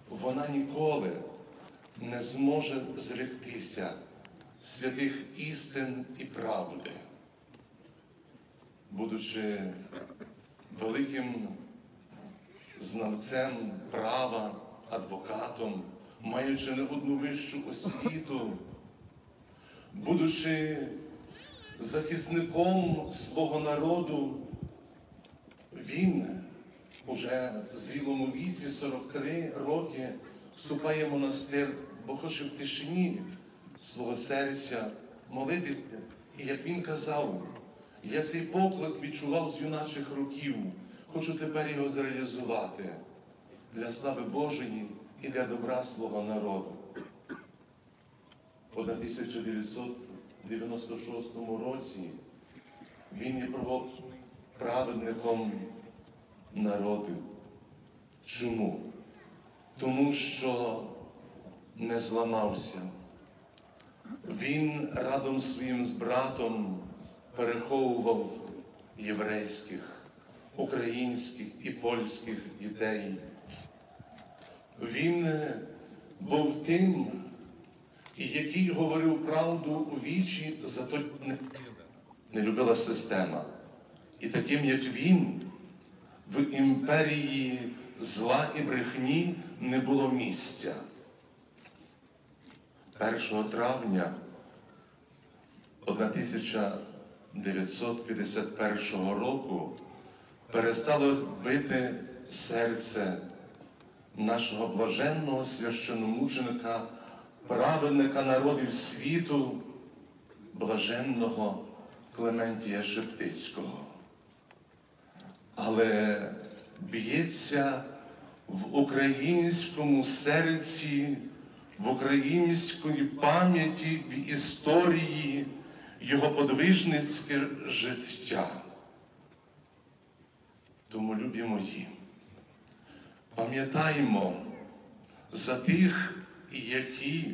вона ніколи не зможе зректися святих істин і правди, будучи великим знавцем права, адвокатом, маючи не одну вищу освіту будучи захисником свого народу, він уже в зрілому віці 43 роки вступає в монастир, бо хоче в тишині свого серця молитися. І як він казав, я цей поклик відчував з юначих років, хочу тепер його зреалізувати для слави Божої і для добра свого народу. У 1996 році він є праведником народу. Чому? Тому що не зламався. Він разом своїм з братом переховував єврейських, українських і польських дітей. Він був тим, який говорив правду у вічі, зато не любила система. І таким, як він, в імперії зла і брехні не було місця. 1 травня 1951 року перестало бити серце нашого блаженного священомученика, праведника народів світу, блаженного Клементія Шептицького. Але б'ється в українському серці, в українській пам'яті, в історії його подвижницьке життя. Тому, любі мої, пам'ятаємо за тих, які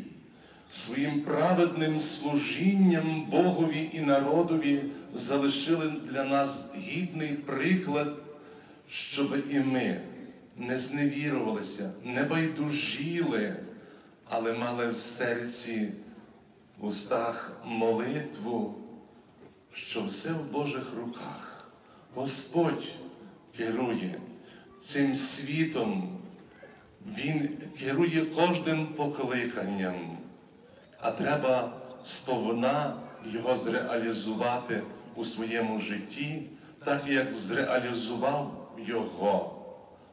своїм праведним служінням Богові і народові залишили для нас гідний приклад, щоб і ми не зневірувалися, не байдужіли, але мали в серці, в устах молитву, що все в Божих руках. Господь керує цим світом, Він керує кожним покликанням, а треба сповна його зреалізувати у своєму житті, так як зреалізував його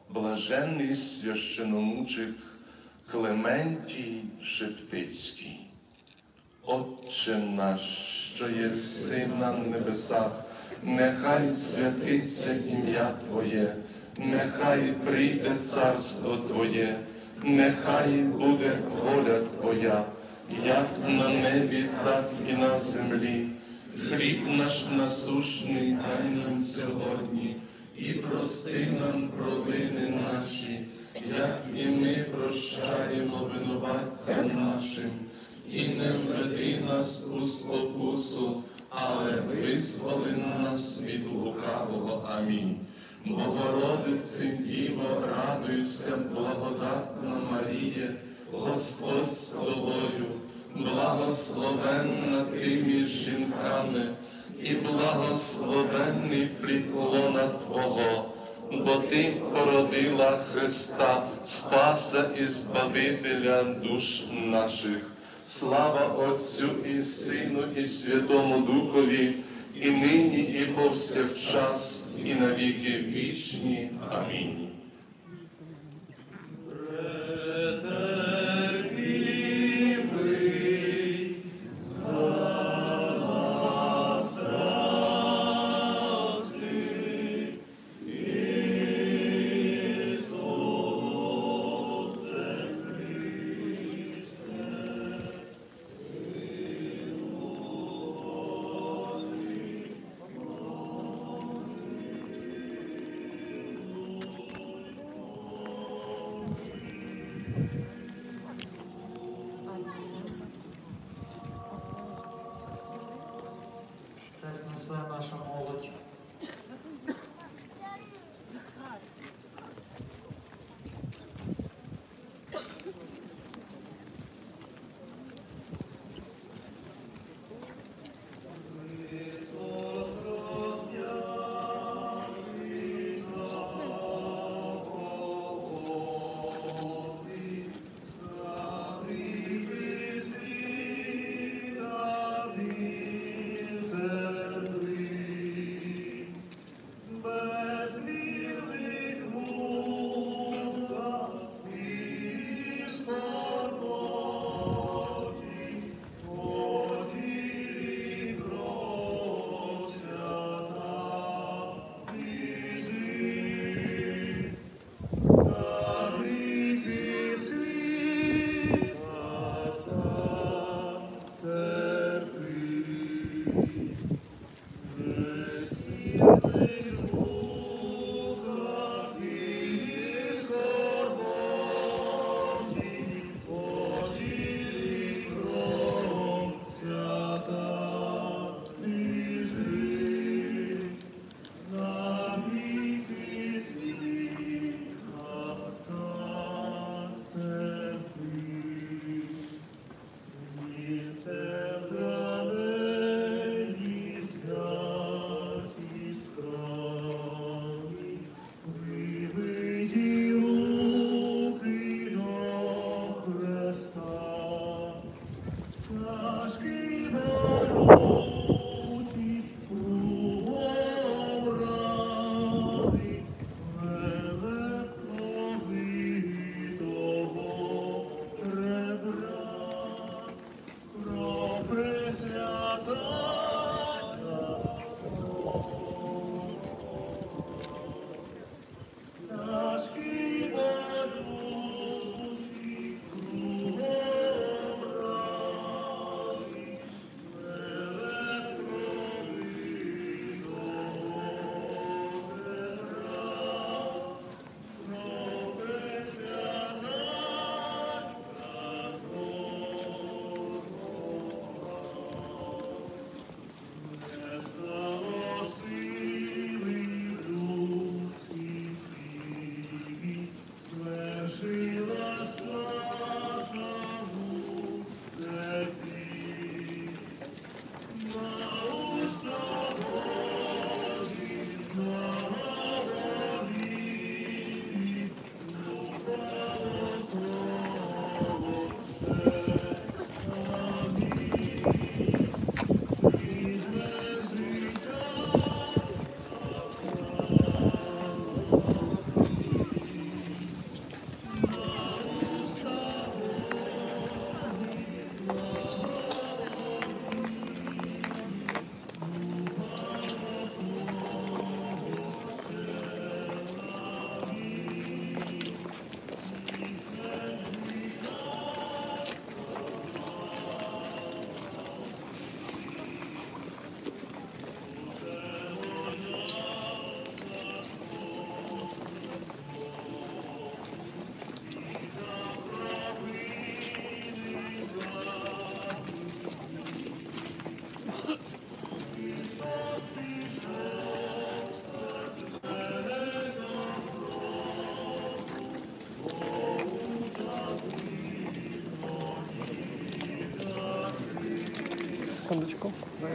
блаженний священомучик Клементій Шептицький. Отче наш, що єси на небесах, нехай святиться ім'я Твоє, нехай прийде царство Твоє, нехай буде воля Твоя, як на небі, так і на землі. Хліб наш насушний дай нам сьогодні, і прости нам провини наші, як і ми прощаємо винуватцям нашим, і не введи нас у спокусу, але визволи нас від лукавого. Амінь. Богородице Діво, радуйся, благодатна Марія, Господь з тобою, благословенна ти між жінками, і благословенний приклона Твого, бо Ти породила Христа, Спаса і Збавителя душ наших. Слава Отцю і Сину, і Святому Духові, і нині, і повсякчас, і на віки вічні. Амінь.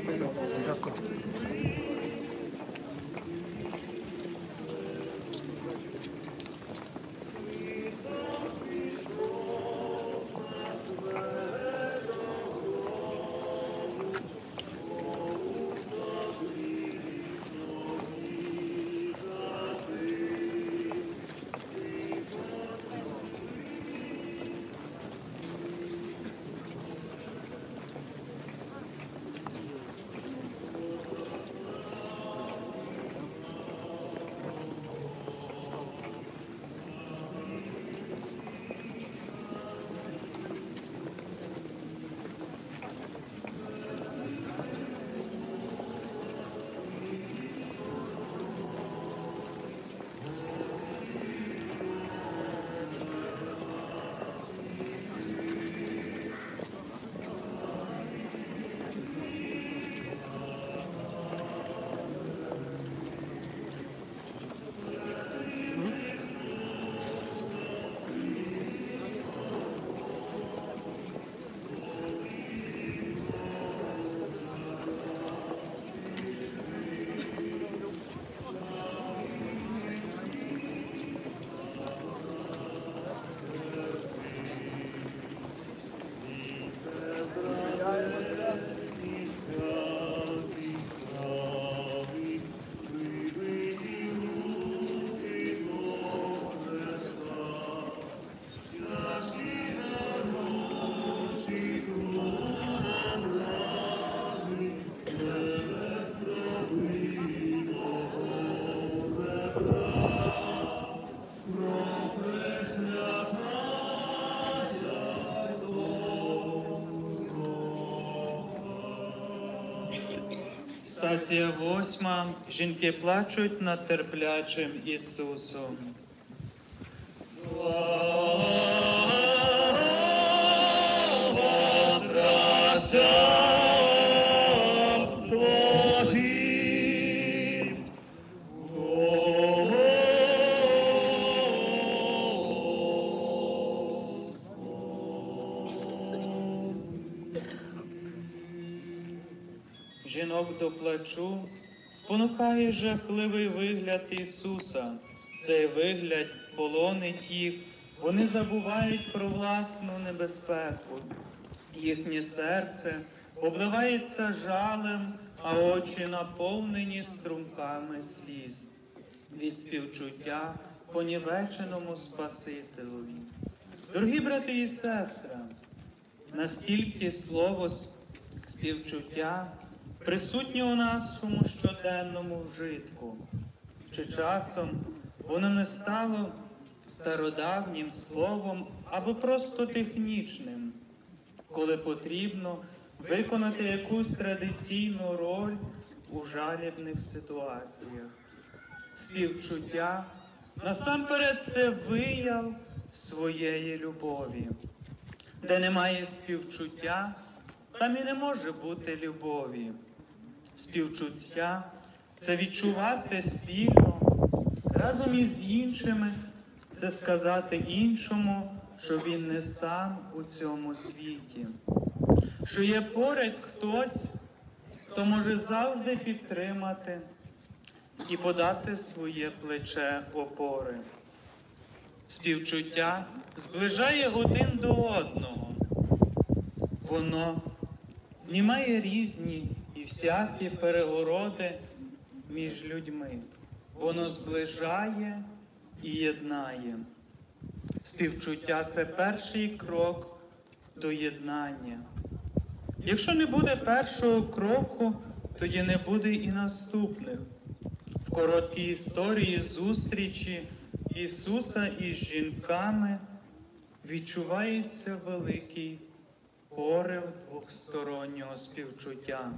Секундочку. Дякую. Стація восьма. Жінки плачуть над терплячим Ісусом. До плачу спонукає жахливий вигляд Ісуса. Цей вигляд полонить їх. Вони забувають про власну небезпеку. Їхнє серце обливається жалем, а очі наповнені струмками сліз від співчуття понівеченому Спасителеві. Дорогі брати і сестри, наскільки слово співчуття присутнє у нашому щоденному вжитку, чи часом воно не стало стародавнім словом або просто технічним, коли потрібно виконати якусь традиційну роль у жалібних ситуаціях. Співчуття насамперед це вияв своєї любові. Де немає співчуття, там і не може бути любові. Співчуття це відчувати спільно разом із іншими, це сказати іншому, що він не сам у цьому світі, що є поряд хтось, хто може завжди підтримати і подати своє плече опори. Співчуття зближає один до одного. Воно знімає різні всякі перегороди між людьми. Воно зближає і єднає. Співчуття це перший крок до єднання. Якщо не буде першого кроку, тоді не буде і наступних. В короткій історії зустрічі Ісуса із жінками відчувається великий порив двохстороннього співчуття.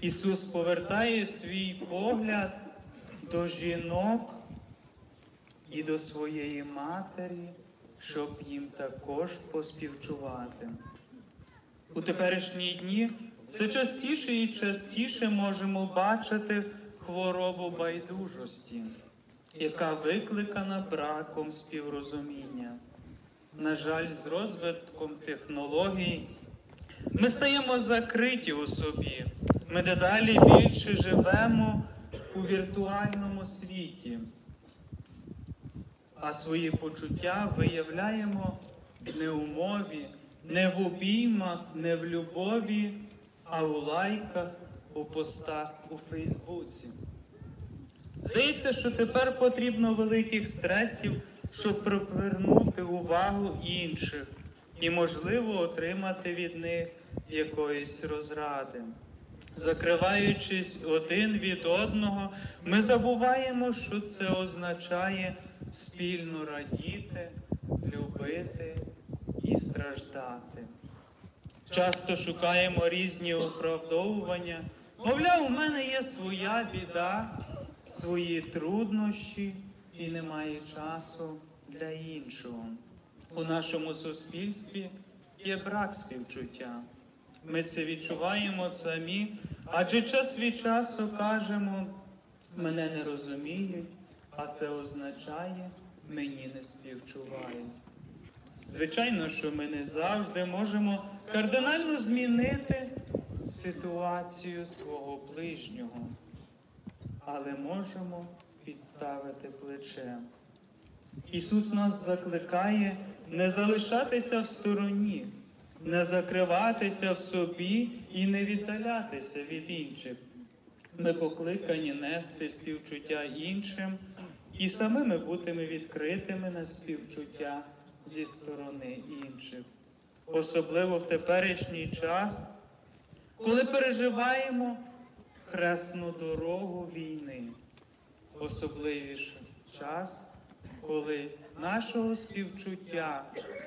Ісус повертає свій погляд до жінок і до своєї матері, щоб їм також поспівчувати. У теперішні дні все частіше і частіше можемо бачити хворобу байдужості, яка викликана браком співрозуміння. На жаль, з розвитком технологій Ми стаємо закриті у собі. Ми дедалі більше живемо у віртуальному світі, а свої почуття виявляємо не у мові, не в обіймах, не в любові, а у лайках, у постах у Фейсбуці. Здається, що тепер потрібно великих стресів, щоб привернути увагу інших і, можливо, отримати від них якоїсь розради. Закриваючись один від одного, ми забуваємо, що це означає спільно радіти, любити і страждати. Часто шукаємо різні оправдовування. Мовляв, у мене є своя біда, свої труднощі і немає часу для іншого. У нашому суспільстві є брак співчуття. Ми це відчуваємо самі, адже час від часу кажемо, мене не розуміють, а це означає, мені не співчувають. Звичайно, що ми не завжди можемо кардинально змінити ситуацію свого ближнього, але можемо підставити плече. Ісус нас закликає не залишатися в стороні, не закриватися в собі і не віддалятися від інших. Ми покликані нести співчуття іншим і самими бутими відкритими на співчуття зі сторони інших. Особливо в теперішній час, коли переживаємо хресну дорогу війни, особливіше час, коли нашого співчуття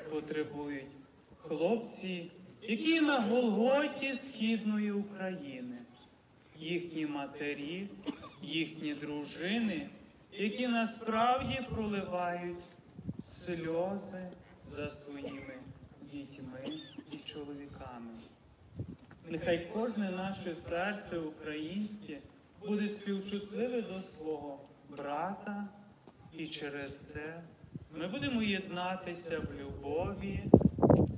потребують хлопці, які на Голготі Східної України, їхні матері, їхні дружини, які насправді проливають сльози за своїми дітьми і чоловіками. Нехай кожне наше серце українське буде співчутливе до свого брата, і через це ми будемо єднатися в любові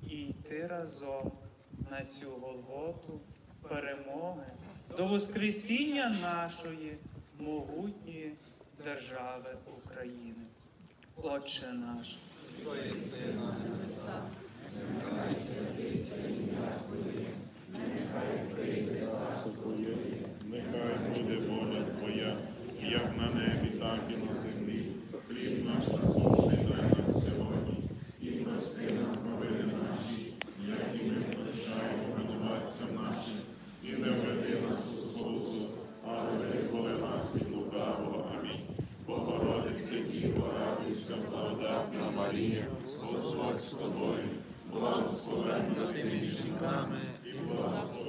і йти разом на цю Голготу перемоги до Воскресіння нашої могутньої держави України. Отче наш. Нехай буде воля Твоя, як на небі, так і на землі. Хліб наш насущний дай нам сьогодні, і прости нам провини наші, як і ми прощаємо винуватцям нашим, і не введи нас у спокусу, але визволи нас від лукавого. Амінь. Богородице Діво, радуйся, благодатна Марія, Господь з тобою, благословенна ти між жінками, і благословенна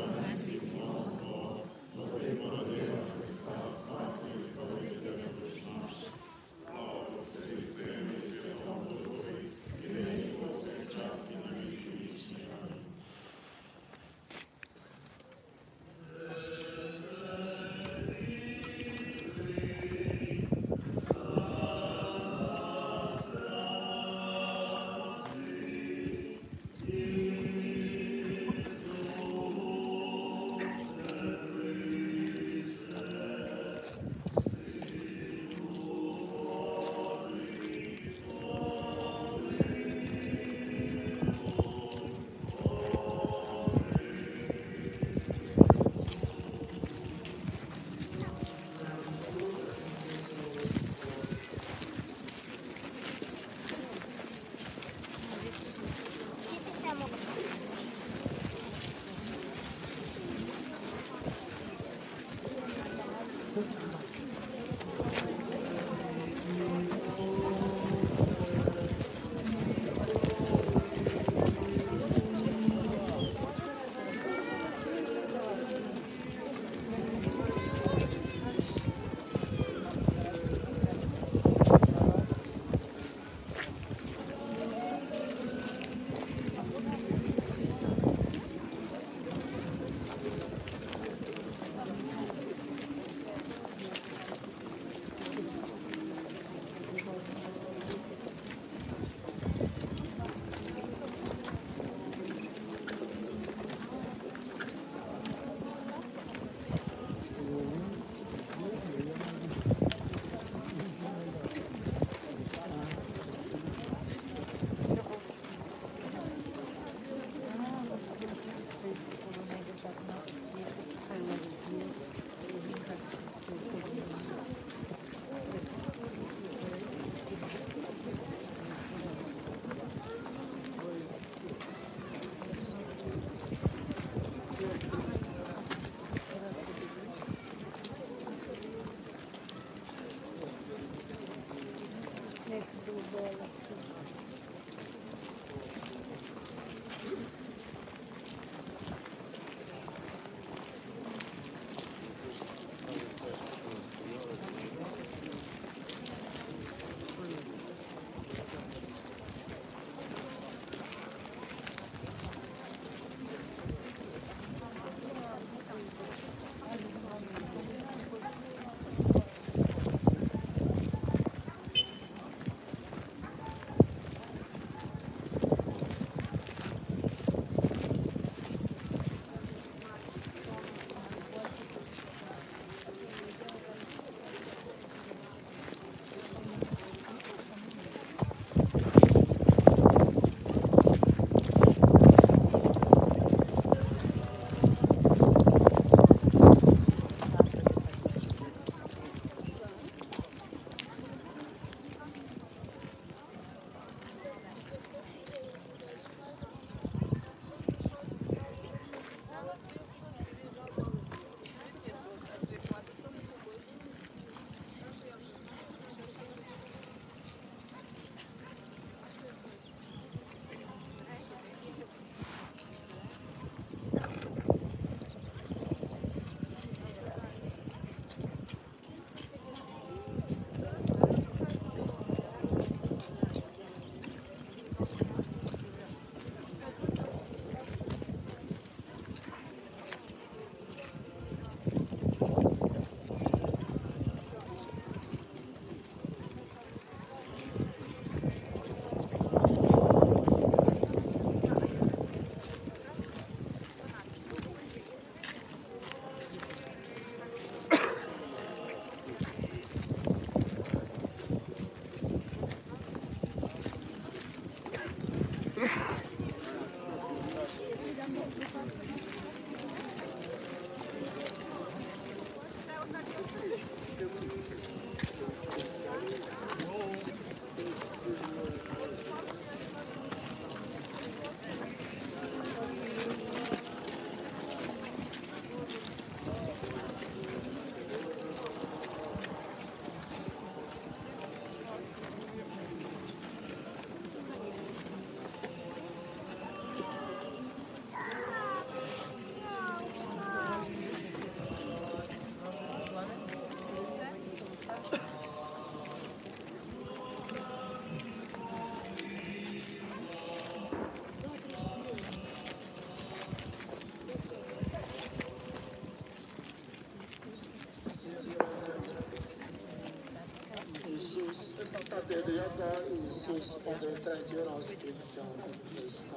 дев'ята Ісус падає третій раз під тягом Христа.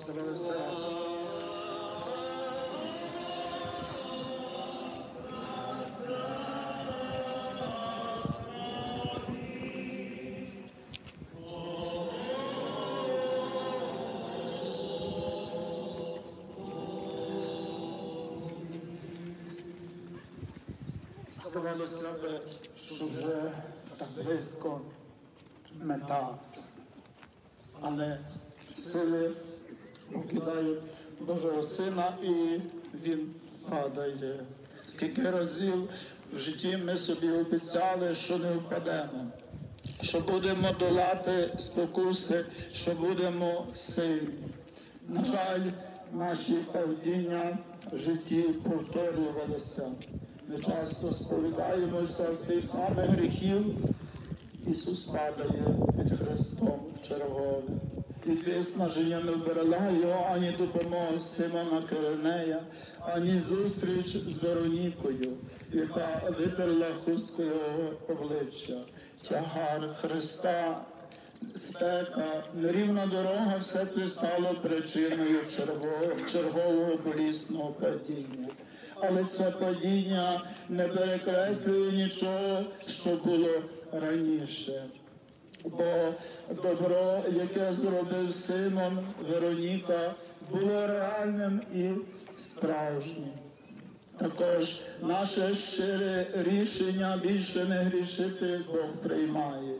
Здавалося, здавалося б, що вже так близько мета. Але сили покидають Божого Сина і він падає. Скільки разів в житті ми собі обіцяли, що не впадемо, що будемо долати спокуси, що будемо сильні. На жаль, наші падіння в житті повторювалися. Ми часто сповідаємося з тих самих гріхів. Ісус падає під Христом чергове. Від виснаження не вберегла його ані допомога Симона Киринея, ані зустріч з Веронікою, яка витерла хустку його обличчя. Тягар Христа, спека, нерівна дорога, все це стало причиною чергового, болісного падіння. Але це падіння не перекреслює нічого, що було раніше. Бо добро, яке зробив Симон Вероніка, було реальним і справжнім. Також наше щире рішення більше не грішити Бог приймає,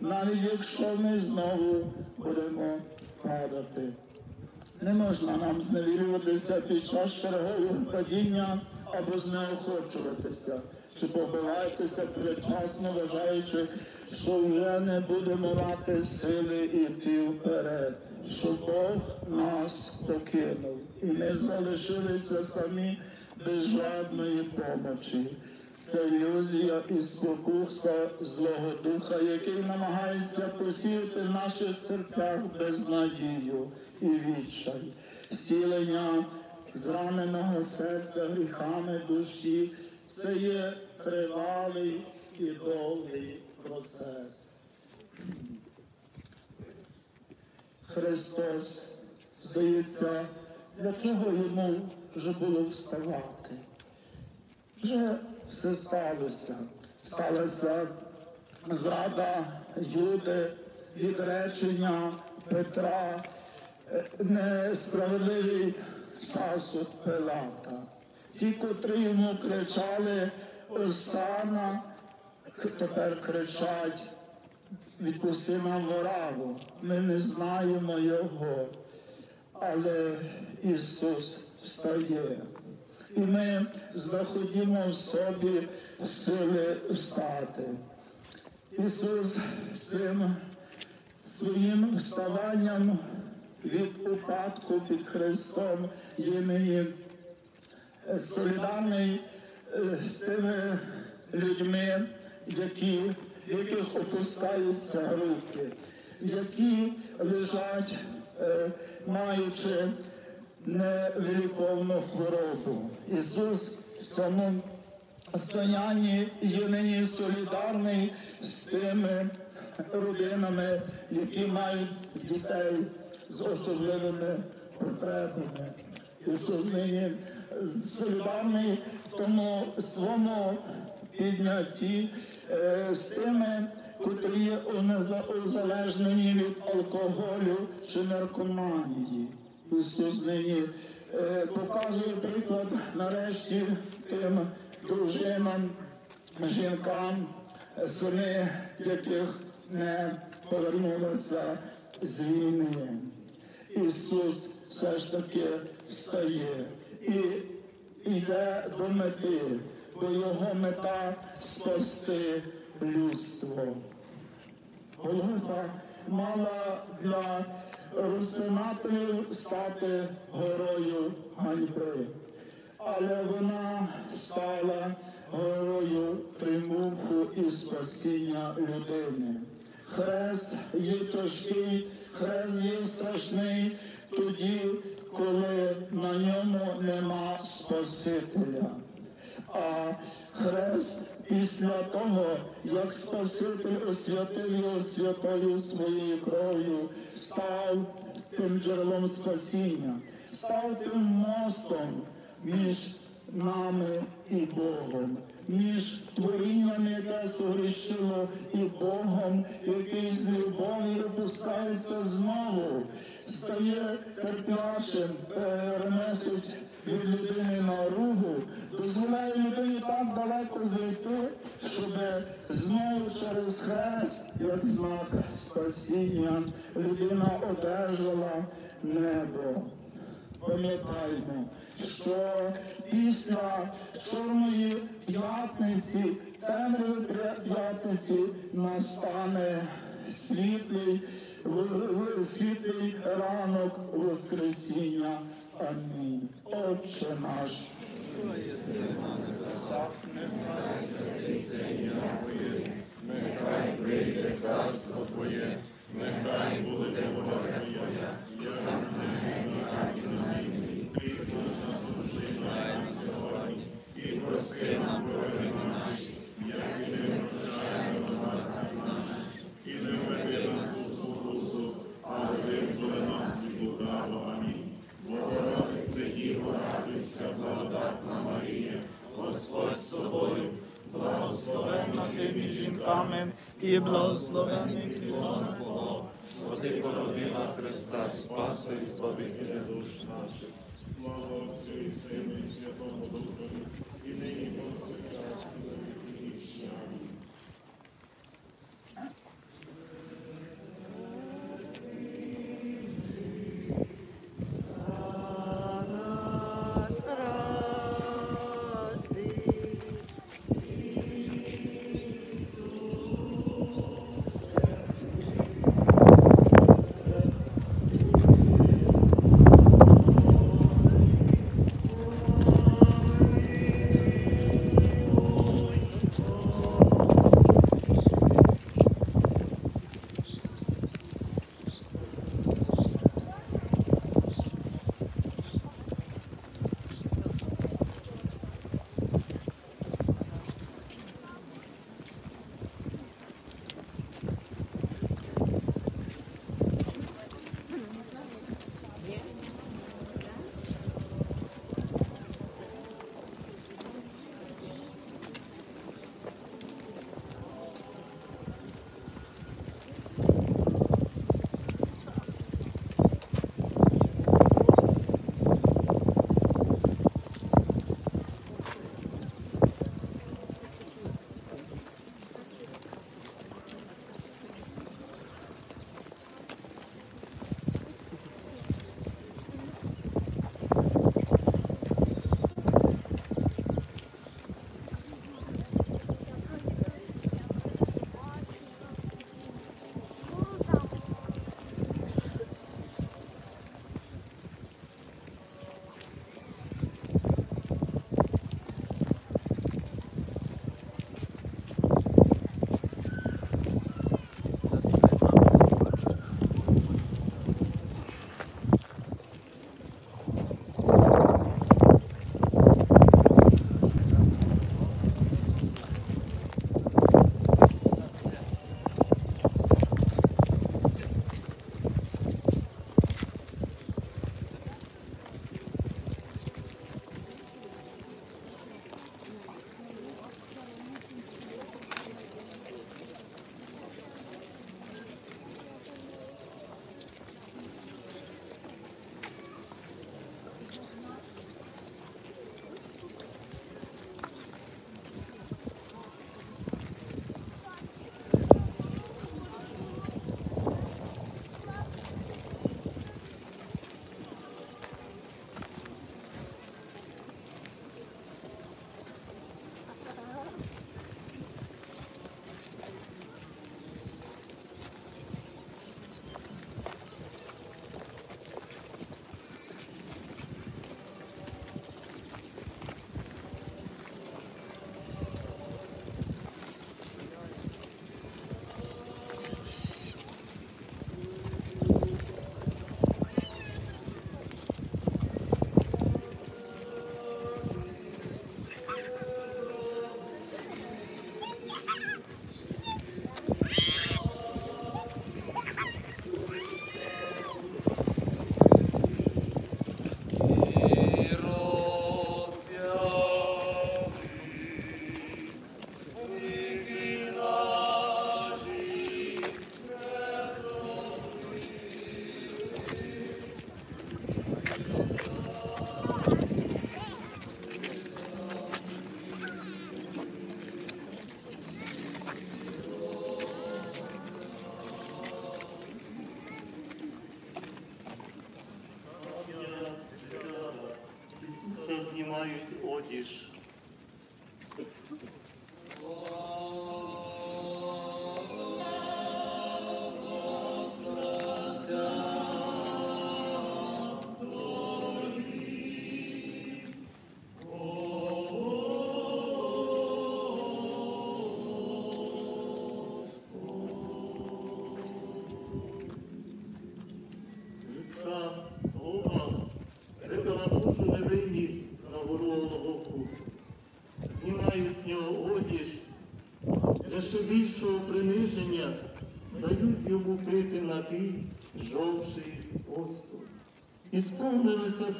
навіть якщо ми знову будемо падати. Не можна нам зневірюватися під час чергового падіння, або знеохочуватися, чи побиваєтеся предчасно, вважаючи, що вже не будемо мати сили йти вперед, що Бог нас покинув, і ми залишилися самі без жодної помочі. Це ілюзія і спокуса злого духа, який намагається посіяти в наших серцях безнадію і відчай, зцілення зраненого серця гріхами душі. Це є тривалий і довгий процес. Христос, здається, для чого йому вже було вставати? Вже все сталося. Сталася зрада Юди, відречення Петра, несправедливий засуд Пилата. Ті, котрі йому кричали Осана, тепер кричать, відпусти нам вораву. Ми не знаємо його, але Ісус встає. І ми знаходимо в собі сили встати. Ісус цим своїм вставанням від упадку під Христом є мені солідарний е, з тими людьми, які, яких опускаються руки, які лежать, е, маючи невеликовну хворобу. Ісус в цьому стоянні є мені солідарний з тими родинами, які мають дітей з особливими потребами. Солідарний в тому своєму піднятті е, з тими, котрі узалежнені від алкоголю чи наркоманії. Ісус нині е, показує приклад нарешті тим дружинам, жінкам, сини, яких не повернулися з війни. Ісус все ж таки встає і йде до мети, бо його мета спасти людство. Голгофа мала для розпинателів стати горою ганьби, але вона стала горою триумфу і спасіння людини. Хрест є тяжкий, хрест є страшний тоді, коли на ньому нема Спасителя. А хрест після того, як Спаситель освятив його святою своєю кров'ю, став тим джерелом спасіння, став тим мостом між нами і Богом, між творінням, яке согрішило, і Богом, який з любові опускається знову, стає терплячим, переносить від людини на ругу, дозволяє людині так далеко зайти, щоб знову через хрест, як знак спасіння, людина одержала небо. Пам'ятаймо, що після чорної п'ятниці, темряви п'ятниці настане світлий, світлий ранок Воскресіння. Амінь. Отче наш. Нехай прийде царство Твоє, нехай буде воля Твоя, як так і на землі. Хліб наш насущний дай нам сьогодні, і прости нам провини наші, як і ми прощаємо винуватцям нашим. І не введи нас у спокусу, але визволи нас від лукавого. Амінь. Богородице, Діво, радуйся, благодатна Марія, Господь з тобою, благословенна ти між жінками, і благословенний плод Твого, бо ти породила Христа, Спаса і Збавителя душ наших. Слава Отцю і Сину і Святому Духові, і нині повсякчас,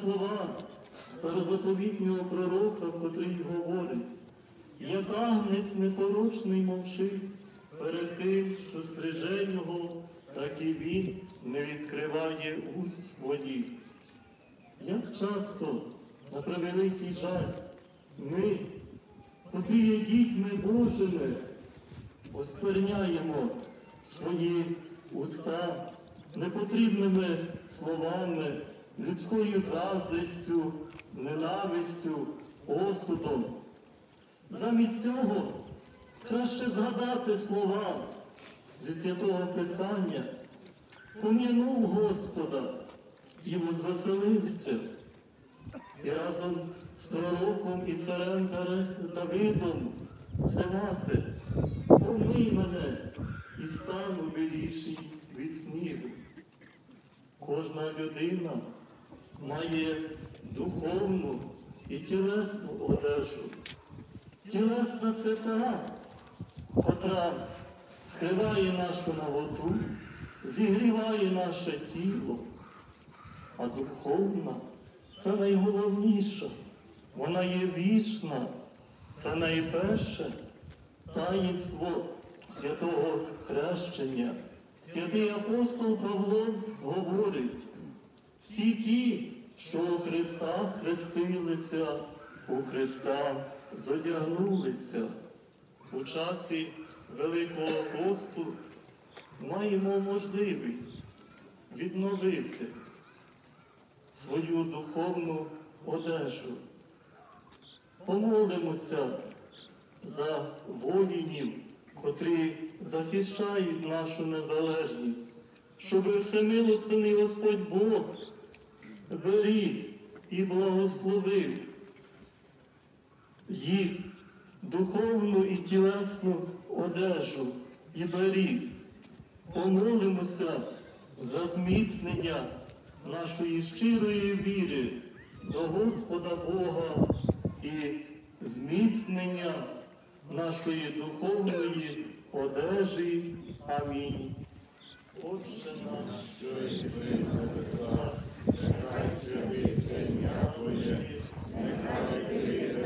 слова старозаповітнього пророка, котрий говорить, як агнець непорочний мовчить перед тим, що стриже його, так і він не відкриває уст своїх. Як часто, на превеликий жаль, ми, котрі є дітьми Божими, оскверняємо свої уста непотрібними словами, людською заздрістю, ненавистю, осудом. Замість цього краще згадати слова зі святого Писання, пом'янув Господа і возвеселився. І разом з пророком і царем Давидом взивати, помий мене і стану біліший від снігу. Кожна людина має духовну і тілесну одежу. Тілесна це та, котра скриває нашу наготу, зігріває наше тіло, а духовна це найголовніша, вона є вічна, це найперше таїнство святого хрещення. Святий апостол Павло говорить, всі ті, що у Христа хрестилися, у Христа зодягнулися. У часі Великого посту маємо можливість відновити свою духовну одежу. Помолимося за воїнів, котрі захищають нашу незалежність, щоб всемилостивий Господь Бог беріг і благословив їх духовну і тілесну одежу і беріг. Помолимося за зміцнення нашої щирої віри до Господа Бога і зміцнення нашої духовної одежі. Амінь. Отче наш, що єси на небесах, нехай святиться ім'я Твоє, нехай прийде царство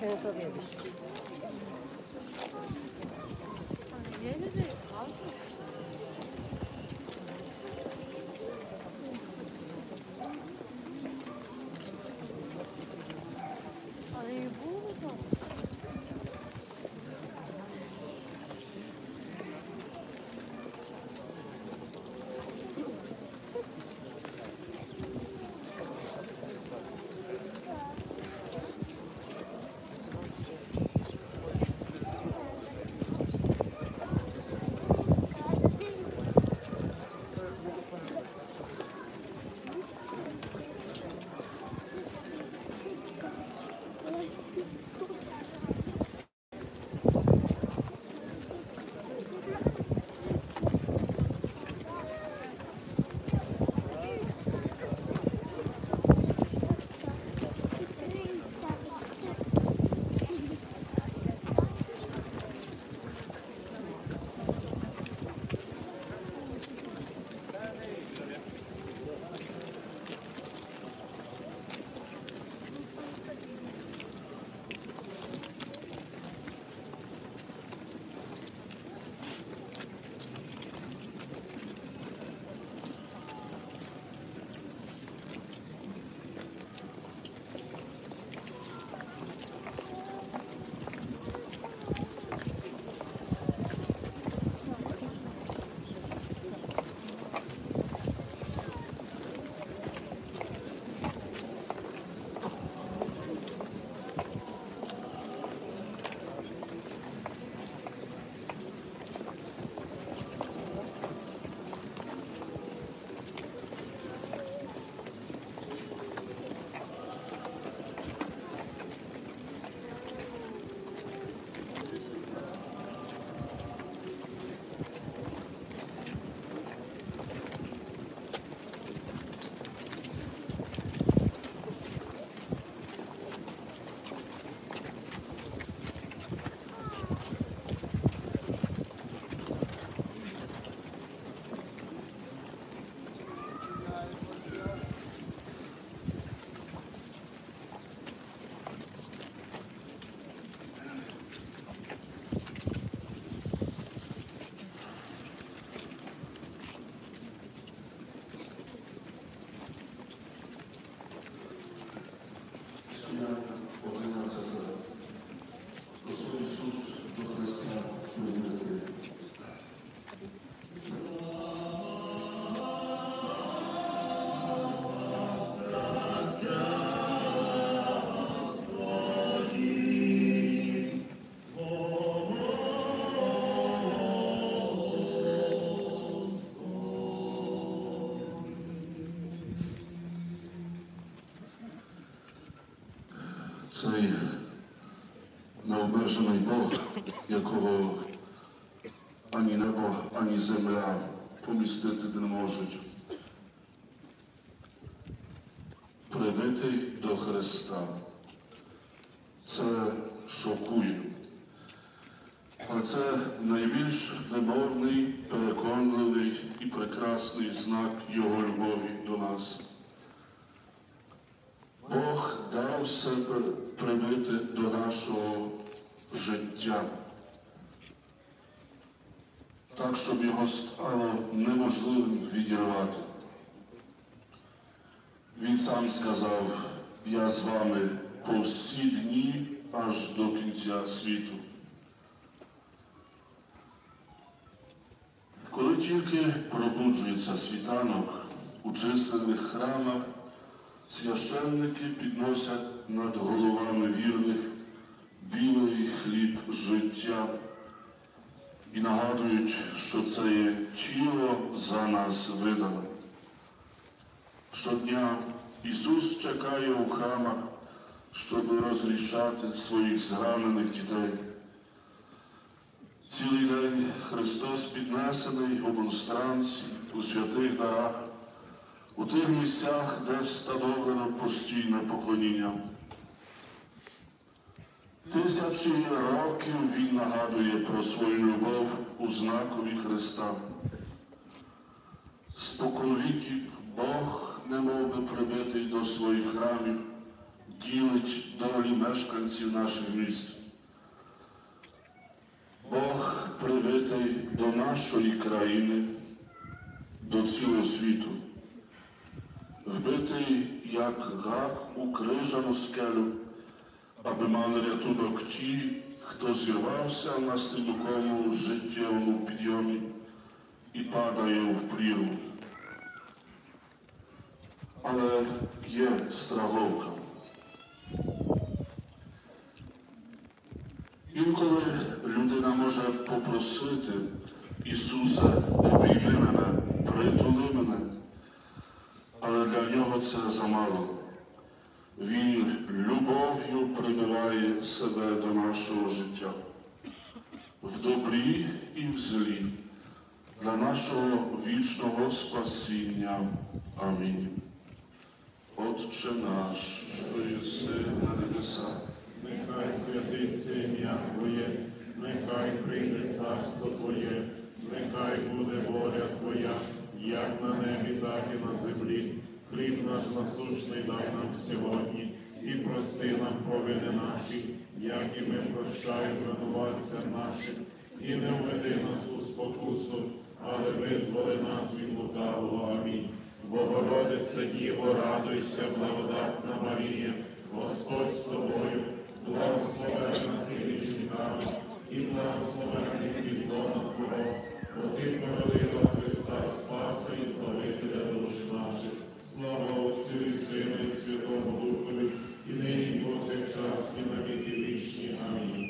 Ти не повіриш. Але Цей необмежений Бог, якого ані небо, ані земля помістити не можуть. Прибитий до Христа. Це шокує. А це найбільш вимовний, переконливий і прекрасний знак Його любові до нас. Себе прибити до нашого життя, так, щоб його стало неможливим відірвати. Він сам сказав, я з вами по всі дні аж до кінця світу. Коли тільки пробуджується світанок у численних храмах, священники підносять над головами вірних білий хліб життя і нагадують, що це є тіло за нас видане. Щодня Ісус чекає у храмах, щоб розрішати своїх зранених дітей. Цілий день Христос піднесений у пространці, у святих дарах, у тих місцях, де встановлено постійне поклоніння. Тисячі років Він нагадує про свою любов у знакові Христа. Споконвіків Бог, немов би прибитий до своїх храмів, ділить долі мешканців наших міст. Бог привитий до нашої країни, до цілого світу, вбитий як гак у крижану скелю, аби мали рятунок ті, хто зірвався на стрімкому життєвому підйомі і падає в прірву. Але є страховка. Інколи людина може попросити Ісуса, обійми мене, притули мене, але для нього це замало. Він любов'ю прибиває себе до нашого життя в добрі і в злі для нашого вічного спасіння. Амінь. Отче наш, що єси на небесах, Нехай святиться ім'я Твоє, нехай прийде царство Твоє, нехай буде воля Твоя, як на небі, так і на землі. Хліб наш насущний дай нам сьогодні, і прости нам провини наші, як і ми прощаємо винуватцям нашим, і не введи нас у спокусу, але визволи нас від лукавого. Амінь. Богородице Діво, радуйся, благодатна Марія, Господь з тобою, благословенна ти між жінками, і благословенний підлона Твого, ти породила Христа, Спаса і Збавителя душ наших. Слава Отцю і і Святому Духові, і нині і повсякчас, і на віки вічні. Амінь.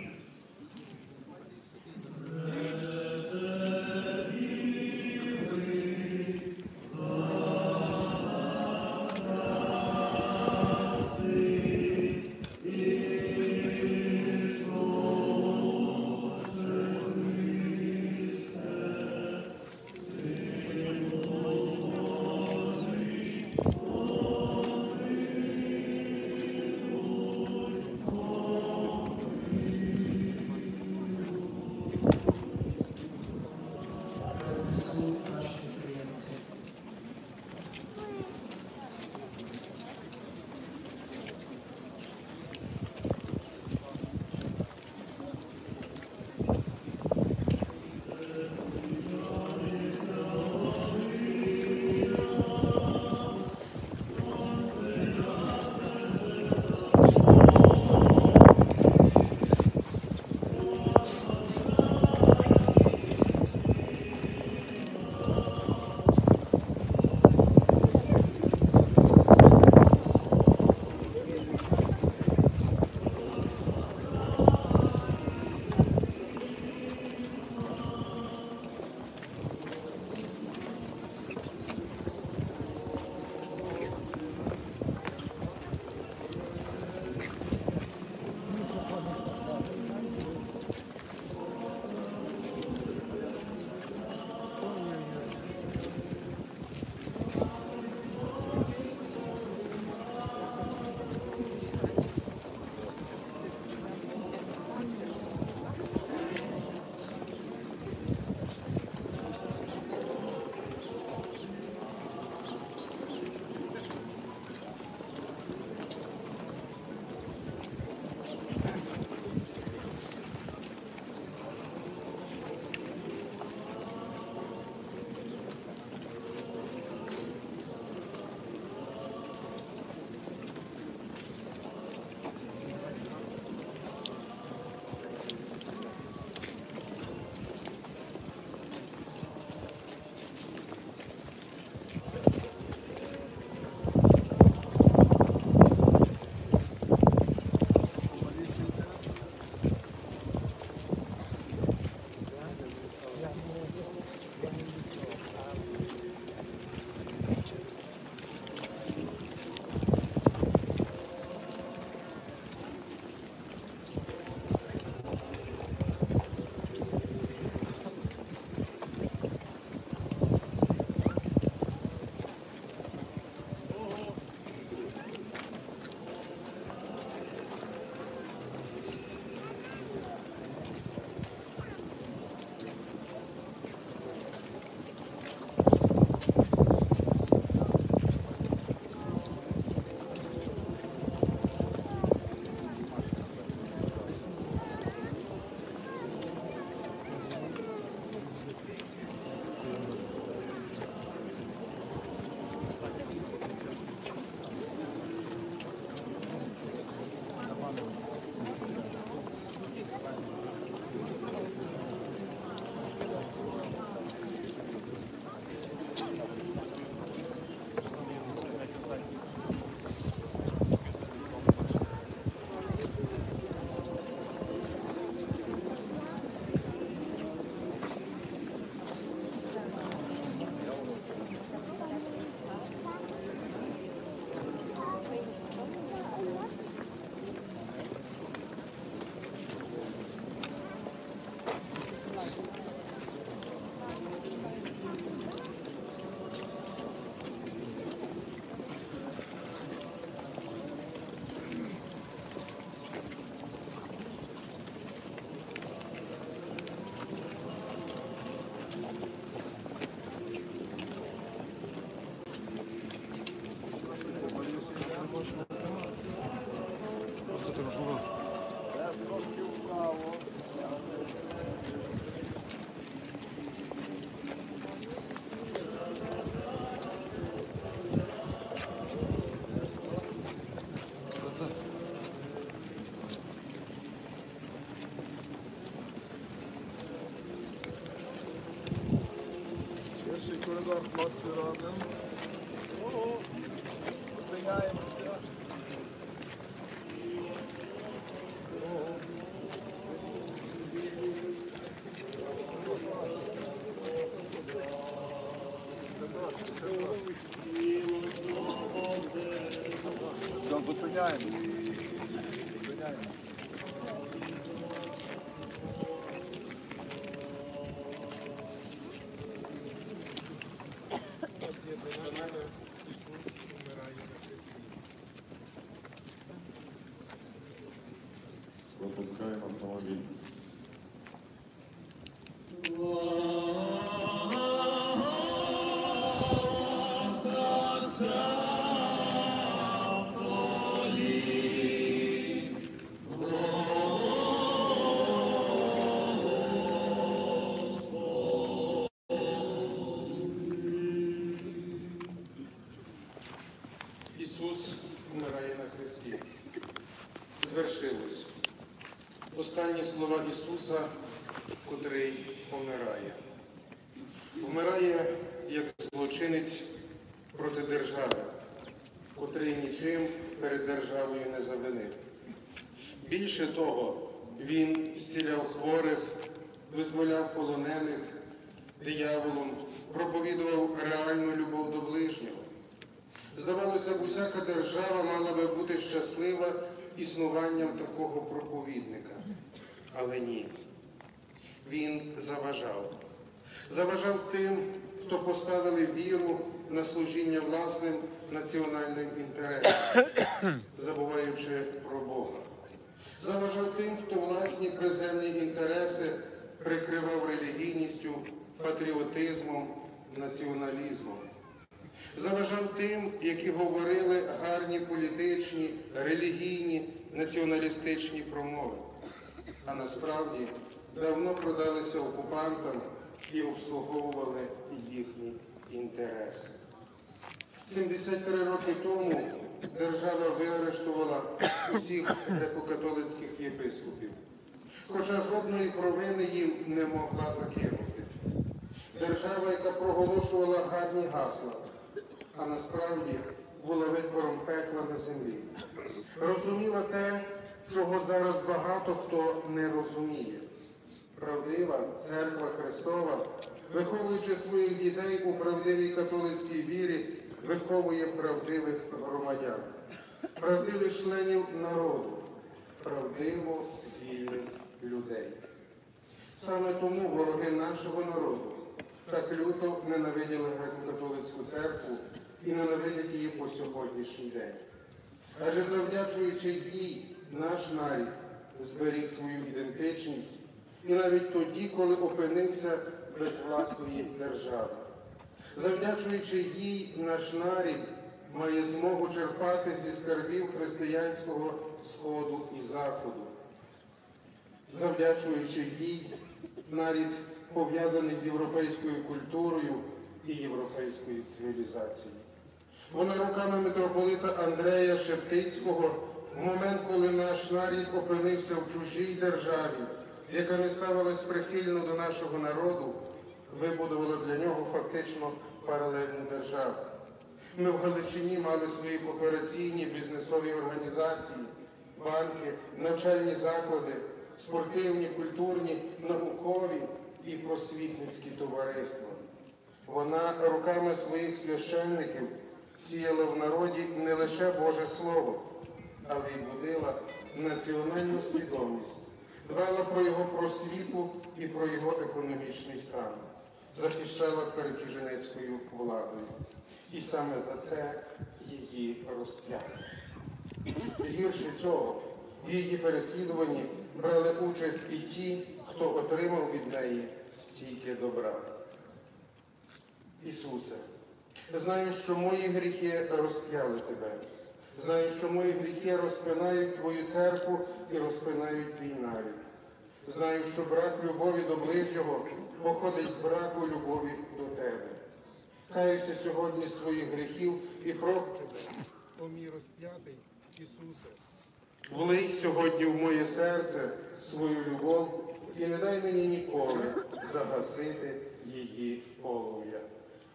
Назар, хлопці, робимо. Ого. Зупиняємося. Все, зупиняємо. I mean, Останні слова Ісуса, котрий помирає. Вмирає як злочинець проти держави, котрий нічим перед державою не завинив. Більше того, він зціляв хворих, визволяв полонених, дияволом, проповідував реальну любов до ближнього. Здавалося б, усяка держава мала би бути щаслива існуванням такого проповідника. Але ні. Він заважав. Заважав тим, хто поставили віру на служіння власним національним інтересам, забуваючи про Бога. Заважав тим, хто власні приземні інтереси прикривав релігійністю, патріотизмом, націоналізмом заважав тим, які говорили гарні політичні, релігійні, націоналістичні промови, а насправді давно продалися окупантам і обслуговували їхні інтереси. 73 роки тому держава виарештувала усіх греко-католицьких єпископів, хоча жодної провини їм не могла закинути. Держава, яка проголошувала гарні гасла, а насправді була витвором пекла на землі. Розуміла те, чого зараз багато хто не розуміє. Правдива церква Христова, виховуючи своїх дітей у правдивій католицькій вірі, виховує правдивих громадян, правдивих членів народу, правдиво вільних людей. Саме тому вороги нашого народу так люто ненавиділи греко-католицьку церкву і ненавидять її по сьогоднішній день. Адже завдячуючи їй, наш нарід зберіг свою ідентичність і навіть тоді, коли опинився без власної держави. Завдячуючи їй, наш нарід має змогу черпати зі скарбів християнського Сходу і Заходу. Завдячуючи їй, нарід пов'язаний з європейською культурою і європейською цивілізацією. Вона руками митрополита Андрея Шептицького в момент, коли наш нарід опинився в чужій державі, яка не ставилась прихильно до нашого народу, вибудувала для нього фактично паралельну державу. Ми в Галичині мали свої коопераційні бізнесові організації, банки, навчальні заклади, спортивні, культурні, наукові і просвітницькі товариства. Вона руками своїх священників сіяла в народі не лише Боже Слово, але й будила національну свідомість, дбала про його просвіту і про його економічний стан, захищала перед чужинецькою владою. І саме за це її розп'яли. Гірше цього, в її переслідуванні брали участь і ті, хто отримав від неї стільки добра. Ісусе, знаю, що мої гріхи розп'яли тебе. Знаю, що мої гріхи розпинають Твою церкву і розпинають твій нарід. Знаю, що брак любові до ближнього походить з браку любові до тебе. Каюся сьогодні своїх гріхів і прошу тебе, о розп'ятий Ісусе. Влий сьогодні в моє серце свою любов і не дай мені ніколи загасити її полум'я.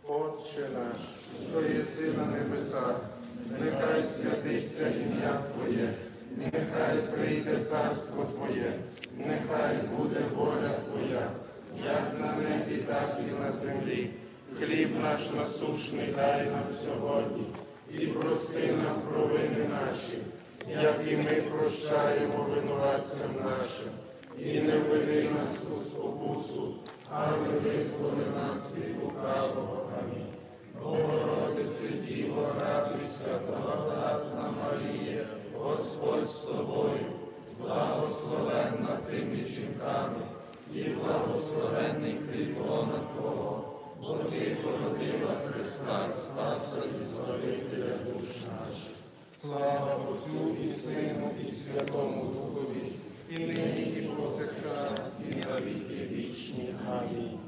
Отче наш, що єси на небесах, нехай святиться ім'я Твоє, нехай прийде царство Твоє, нехай буде воля Твоя, як на небі, так і на землі. Хліб наш насушний дай нам сьогодні, і прости нам провини наші, як і ми прощаємо винуватцям нашим, і не введи нас у спокусу, але визволи нас від лукавого. Богородице Діво, радуйся, благодатна Марія, Господь з тобою, благословенна тими жінками, і благословенний плітлона Твого, бо Ти породила Христа, Спаса і Збавителя душ наших. Слава Отцю і Сину, і Святому Духові, і нині, і повсякчас, і на вічні. Амінь.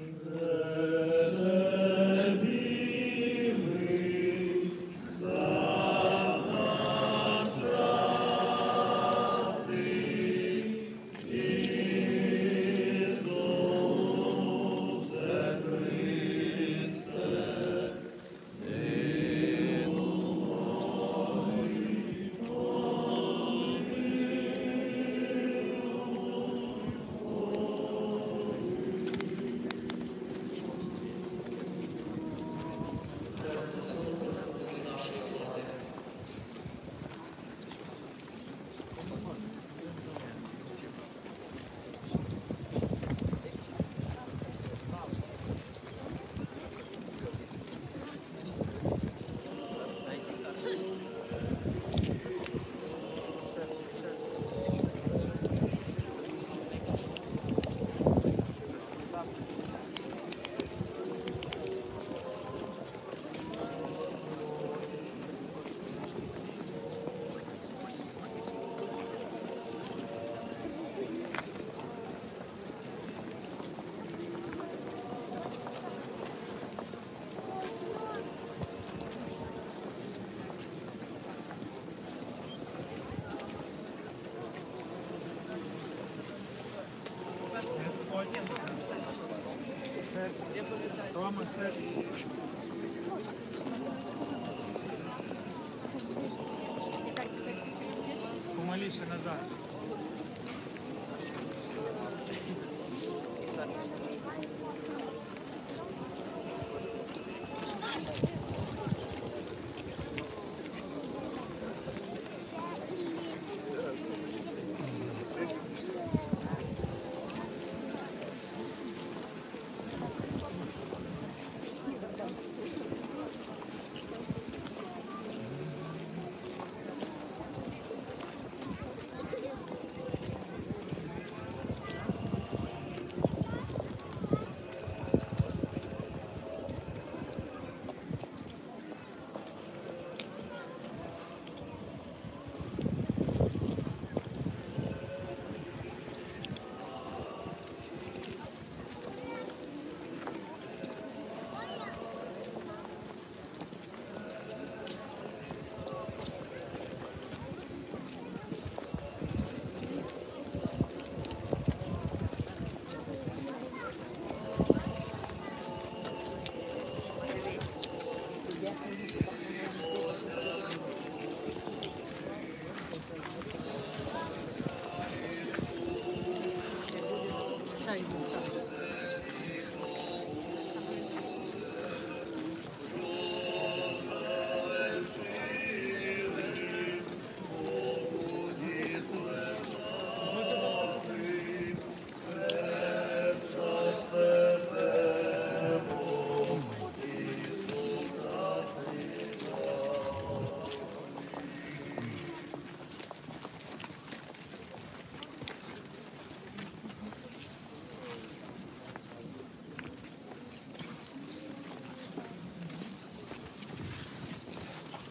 Vede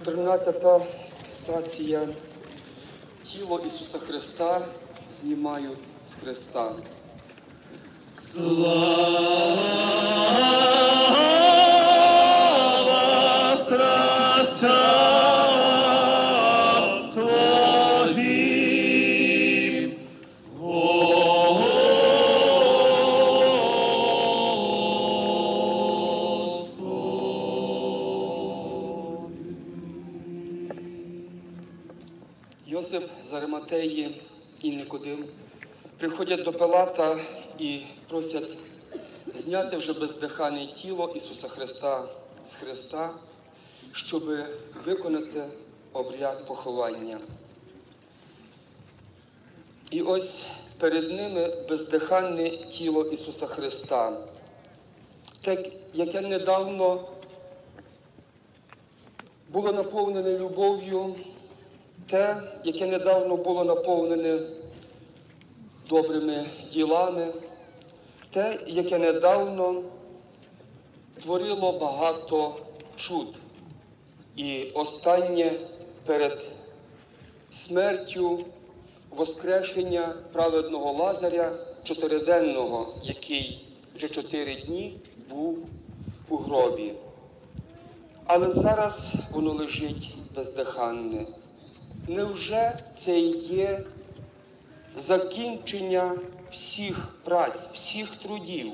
13 стація. Тіло Ісуса Христа знімаю з Христа. Слава! Просять зняти вже бездихане тіло Ісуса Христа з Христа, щоб виконати обряд поховання. І ось перед ними бездиханне тіло Ісуса Христа, так, яке недавно було наповнене любов'ю, те, яке недавно було наповнене добрими ділами, те, яке недавно творило багато чуд. І останнє перед смертю воскрешення праведного Лазаря чотириденного, який вже чотири дні був у гробі. Але зараз воно лежить бездиханне. Невже це є закінчення всіх праць, всіх трудів,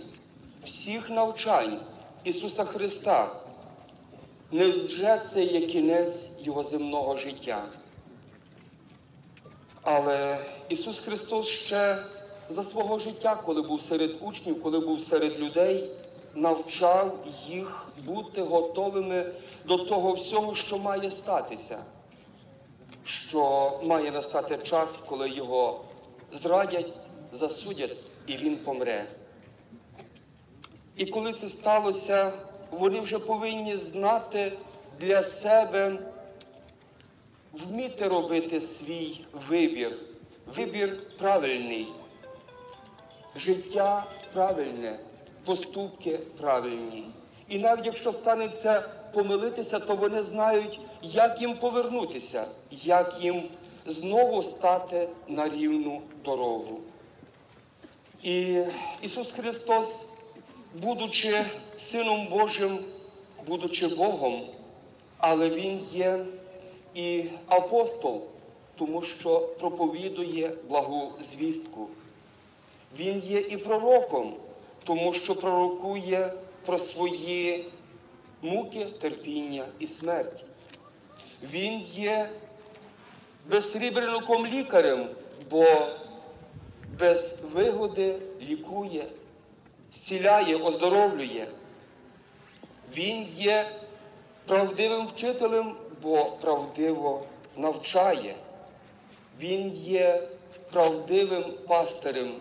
всіх навчань Ісуса Христа? Невже це є кінець Його земного життя? Але Ісус Христос ще за свого життя, коли був серед учнів, коли був серед людей, навчав їх бути готовими до того всього, що має статися, що має настати час, коли його зрадять, засудять і він помре. І коли це сталося, вони вже повинні знати для себе, вміти робити свій вибір, вибір правильний, життя правильне, поступки правильні. І навіть якщо станеться помилитися, то вони знають, як їм повернутися, як їм знову стати на рівну дорогу. І Ісус Христос, будучи Сином Божим, будучи Богом, але Він є і апостол, тому що проповідує благу звістку. Він є і пророком, тому що пророкує про свої муки, терпіння і смерть. Він є безсрібреником лікарем, бо без вигоди лікує, зціляє, оздоровлює. Він є правдивим вчителем, бо правдиво навчає. Він є правдивим пастирем,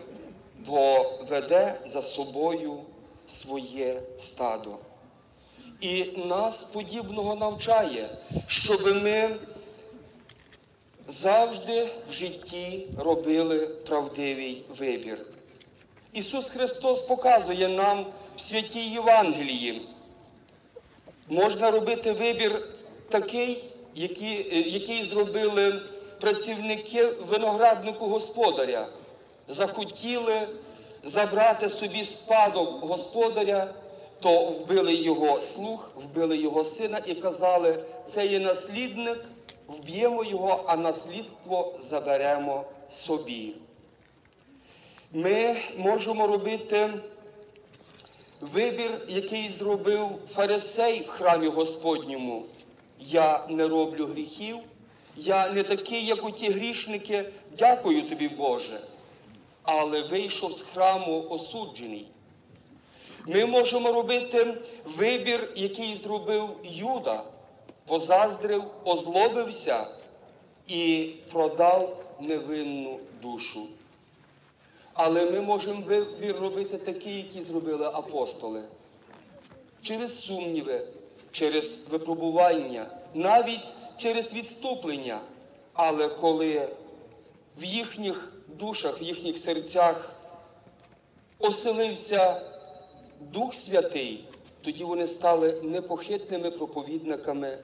бо веде за собою своє стадо. І нас подібного навчає, щоб ми завжди в житті робили правдивий вибір. Ісус Христос показує нам в святій Євангелії, можна робити вибір такий, який, який зробили працівники винограднику господаря, захотіли забрати собі спадок господаря, то вбили його слух, вбили його сина і казали, це є наслідник, вб'ємо його, а наслідство заберемо собі. Ми можемо робити вибір, який зробив фарисей в храмі Господньому. Я не роблю гріхів, я не такий, як у ті грішники, дякую тобі, Боже. Але вийшов з храму осуджений. Ми можемо робити вибір, який зробив Юда, позаздрив, озлобився і продав невинну душу. Але ми можемо робити такий, який зробили апостоли. Через сумніви, через випробування, навіть через відступлення. Але коли в їхніх душах, в їхніх серцях оселився Дух Святий, тоді вони стали непохитними проповідниками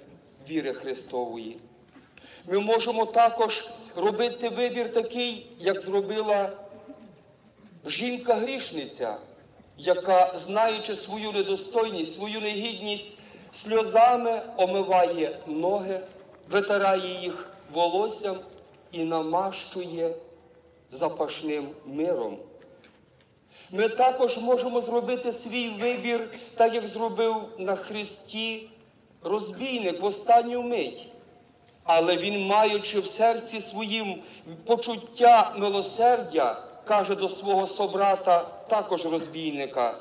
віри Христової. Ми можемо також робити вибір такий, як зробила жінка-грішниця, яка, знаючи свою недостойність, свою негідність, сльозами омиває ноги, витирає їх волоссям і намащує запашним миром. Ми також можемо зробити свій вибір, так як зробив на Христі розбійник в останню мить. Але він, маючи в серці своїм почуття милосердя, каже до свого собрата, також розбійника,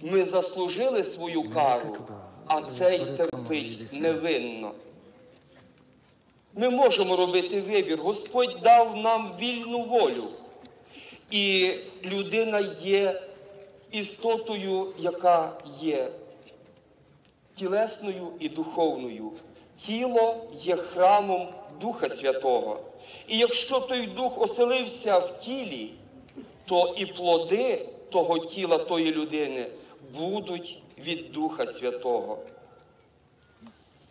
ми заслужили свою кару, а цей терпить невинно. Ми можемо робити вибір. Господь дав нам вільну волю. І людина є істотою, яка є тілесною і духовною. Тіло є храмом Духа Святого. І якщо той дух оселився в тілі, то і плоди того тіла, тої людини будуть від Духа Святого.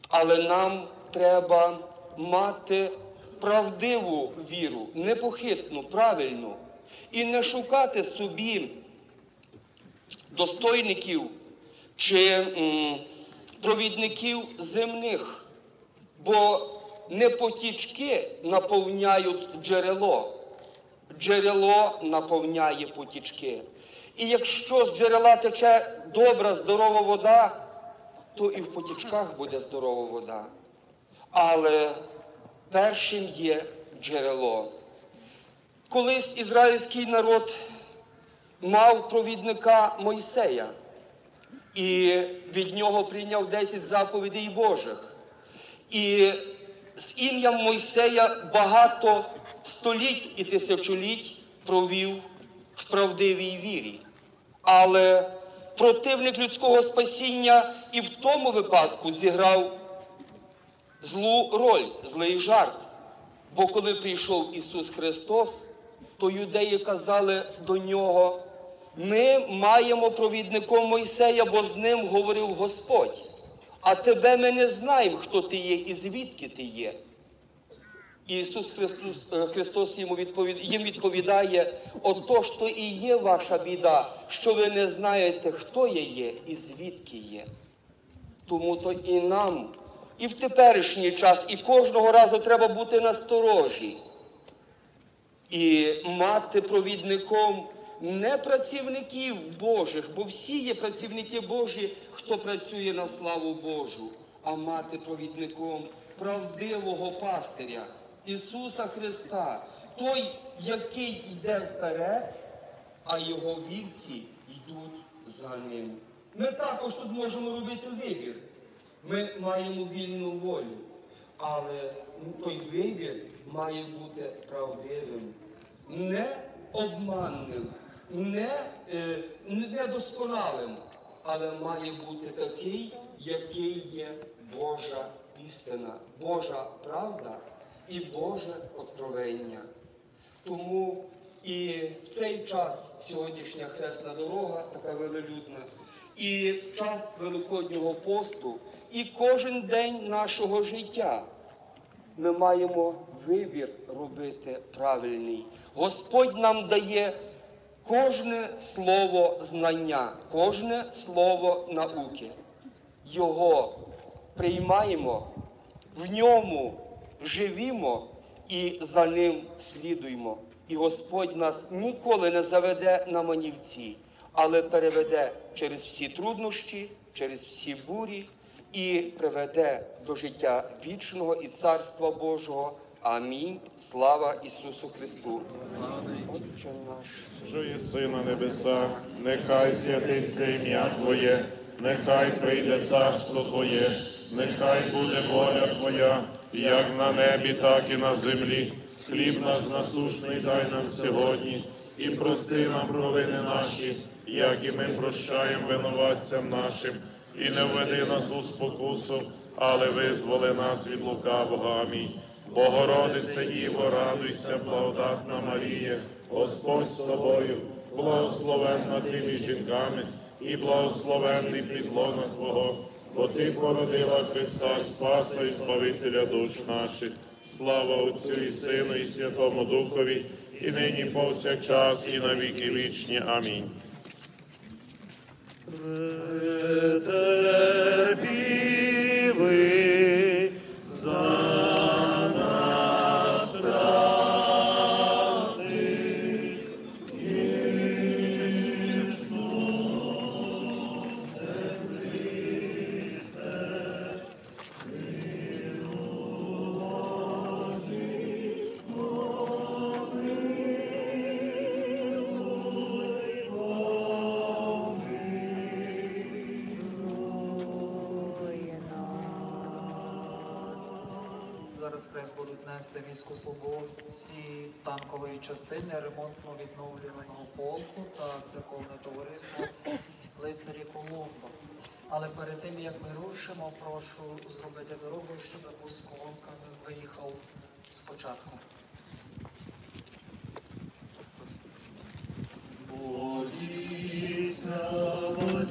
Але нам треба мати правдиву віру, непохитну, правильну, і не шукати собі достойників чи м, провідників земних, бо не потічки наповняють джерело, джерело наповняє потічки. І якщо з джерела тече добра, здорова вода, то і в потічках буде здорова вода. Але першим є джерело. Колись ізраїльський народ мав провідника Мойсея і від нього прийняв 10 заповідей Божих. І з ім'ям Мойсея багато століть і тисячоліть провів в правдивій вірі. Але противник людського спасіння і в тому випадку зіграв злу роль, злий жарт. Бо коли прийшов Ісус Христос, то юдеї казали до нього, ми маємо провідником Мойсея, бо з ним говорив Господь. А тебе ми не знаємо, хто ти є і звідки ти є. Ісус Христос, е, Христос йому відповід, їм відповідає, ото ж то і є ваша біда, що ви не знаєте, хто я є і звідки є. Тому то і нам, і в теперішній час, і кожного разу треба бути насторожі і мати провідником не працівників Божих, бо всі є працівники Божі, хто працює на славу Божу, а мати провідником правдивого пастиря Ісуса Христа, той, який йде вперед, а його вівці йдуть за ним. Ми також тут можемо робити вибір. Ми маємо вільну волю, але той вибір має бути правдивим, не обманним, не е, недосконалим, але має бути такий, який є Божа істина, Божа правда і Боже откровення. Тому і в цей час сьогоднішня хресна дорога, така велелюдна, і час Великоднього посту, і кожен день нашого життя ми маємо вибір робити правильний. Господь нам дає кожне слово знання, кожне слово науки. Його приймаємо, в ньому живімо і за ним слідуємо. І Господь нас ніколи не заведе на манівці, але переведе через всі труднощі, через всі бурі і приведе до життя вічного і царства Божого. Амінь. Слава Ісусу Христу. Отче наш. що єси на небесах, нехай святиться ім'я Твоє, нехай прийде царство Твоє, нехай буде воля Твоя, як на небі, так і на землі. Хліб наш насушний дай нам сьогодні, і прости нам провини наші, як і ми прощаємо винуватцям нашим, і не введи нас у спокусу, але визволи нас від лукавого. Амінь. Богородице Діво, радуйся, благодатна Марія, Господь з тобою, благословенна ти між жінками, і благословенний підлона Твого, бо Ти породила Христа Спаса і Збавителя душ наших. Слава Отцю і Сину, і Святому Духові, і нині повсякчас, і на віки вічні. Амінь. Терпіли танкової частини ремонтно-відновлюваного полку та церковне товариство лицарі Колумба. Але перед тим як ми рушимо, прошу зробити дорогу, щоб бус з колонками виїхав спочатку. На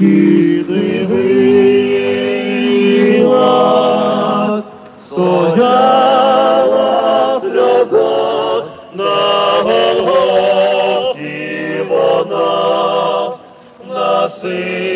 муки дивила, стояла сльоза на Голгофі. Вона, на синові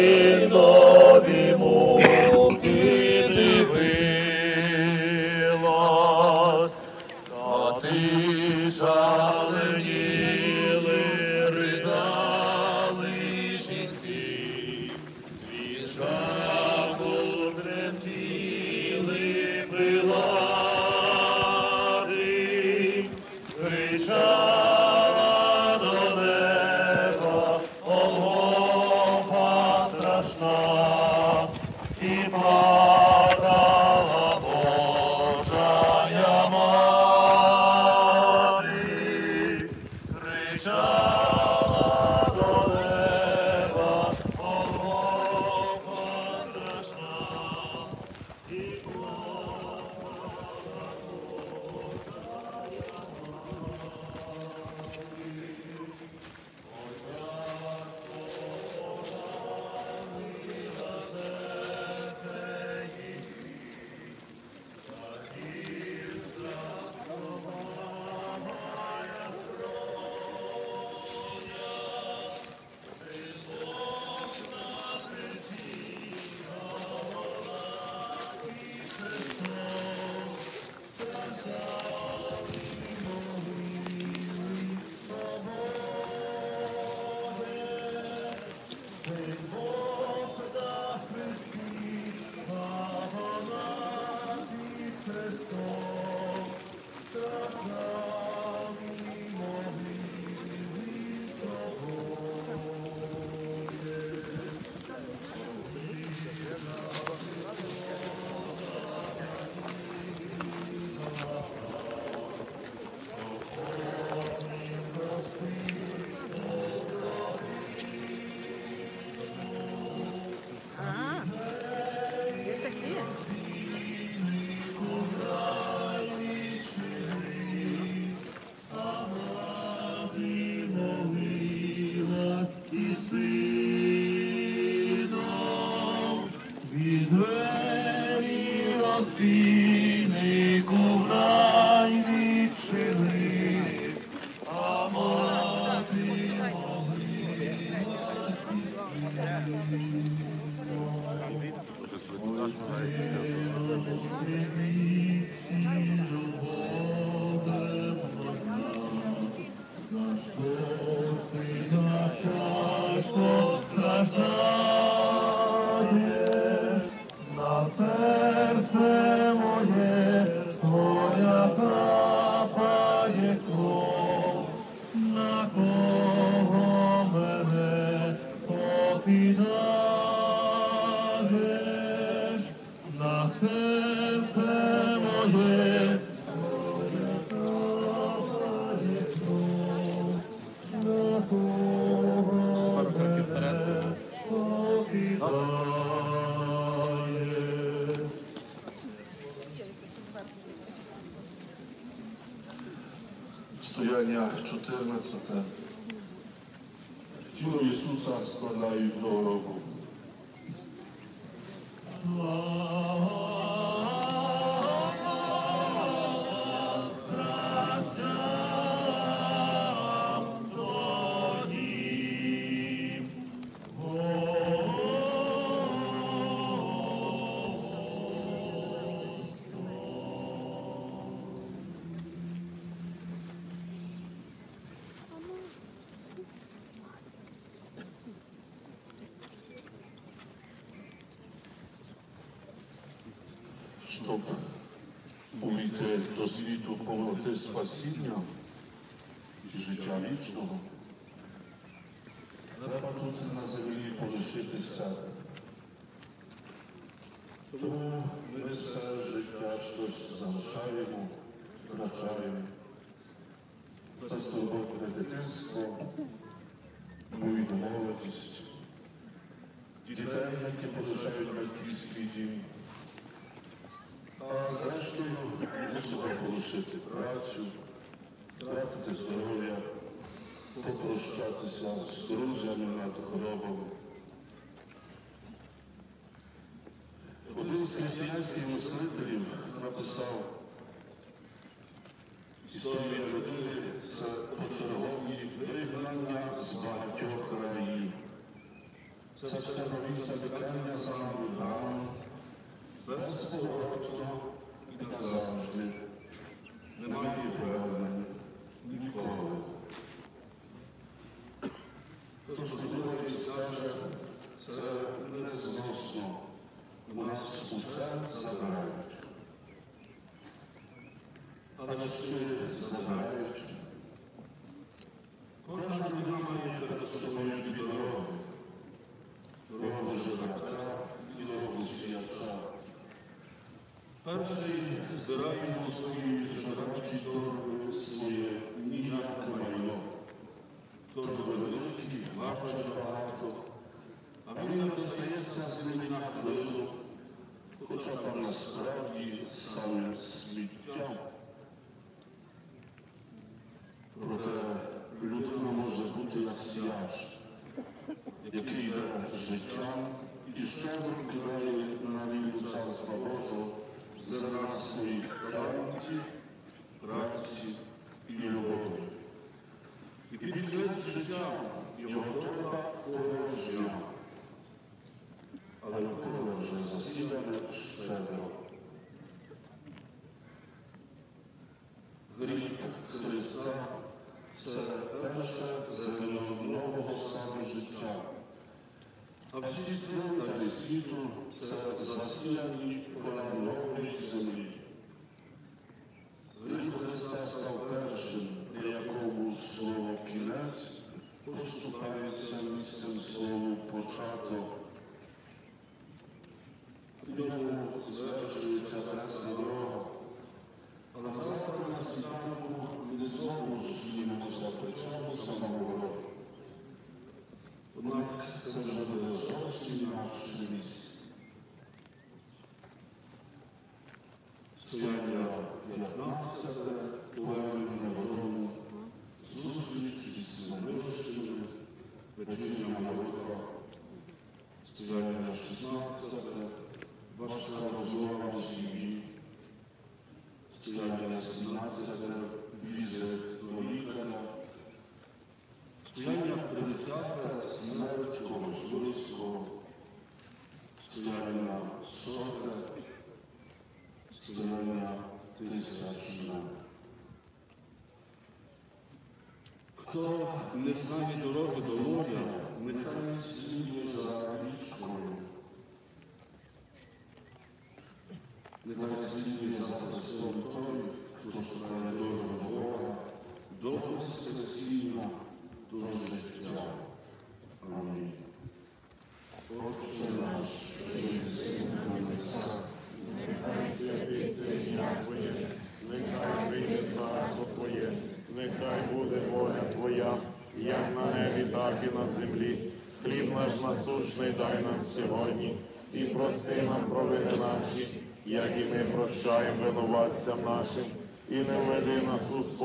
14. Тіло щоб увійти до світу повноти спасіння і життя вічного, треба тут на землі полишитися. Тому ми все життя щось залишаємо, втрачаємо. Безтурботне дитинство, буйну молодість, дітей, які полишають батьківський дім зрештою мусимо порушити працю, втратити здоров'я, попрощатися з друзями над хворобами. Один з християнських мислителів написав історію людини це почергові вигнання з багатьох країв. Це все нові замикання за нами, безповоротно. Sağ olun.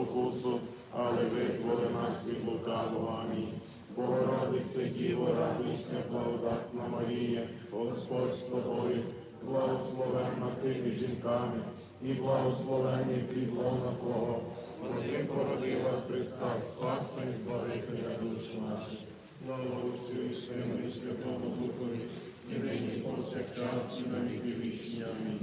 спокусу, але визволи нас від лукавого. Амінь. Богородиця Діво, радуйся, благодатна Марія, Господь з тобою, благословенна ти між жінками, і благословенний підлона Твого, Ти породила Христа, Спаса і збавителя душ наших. Слава Отцю і Сину і Святому Духові, і нині, повсякчас, і на віки вічні. Амінь.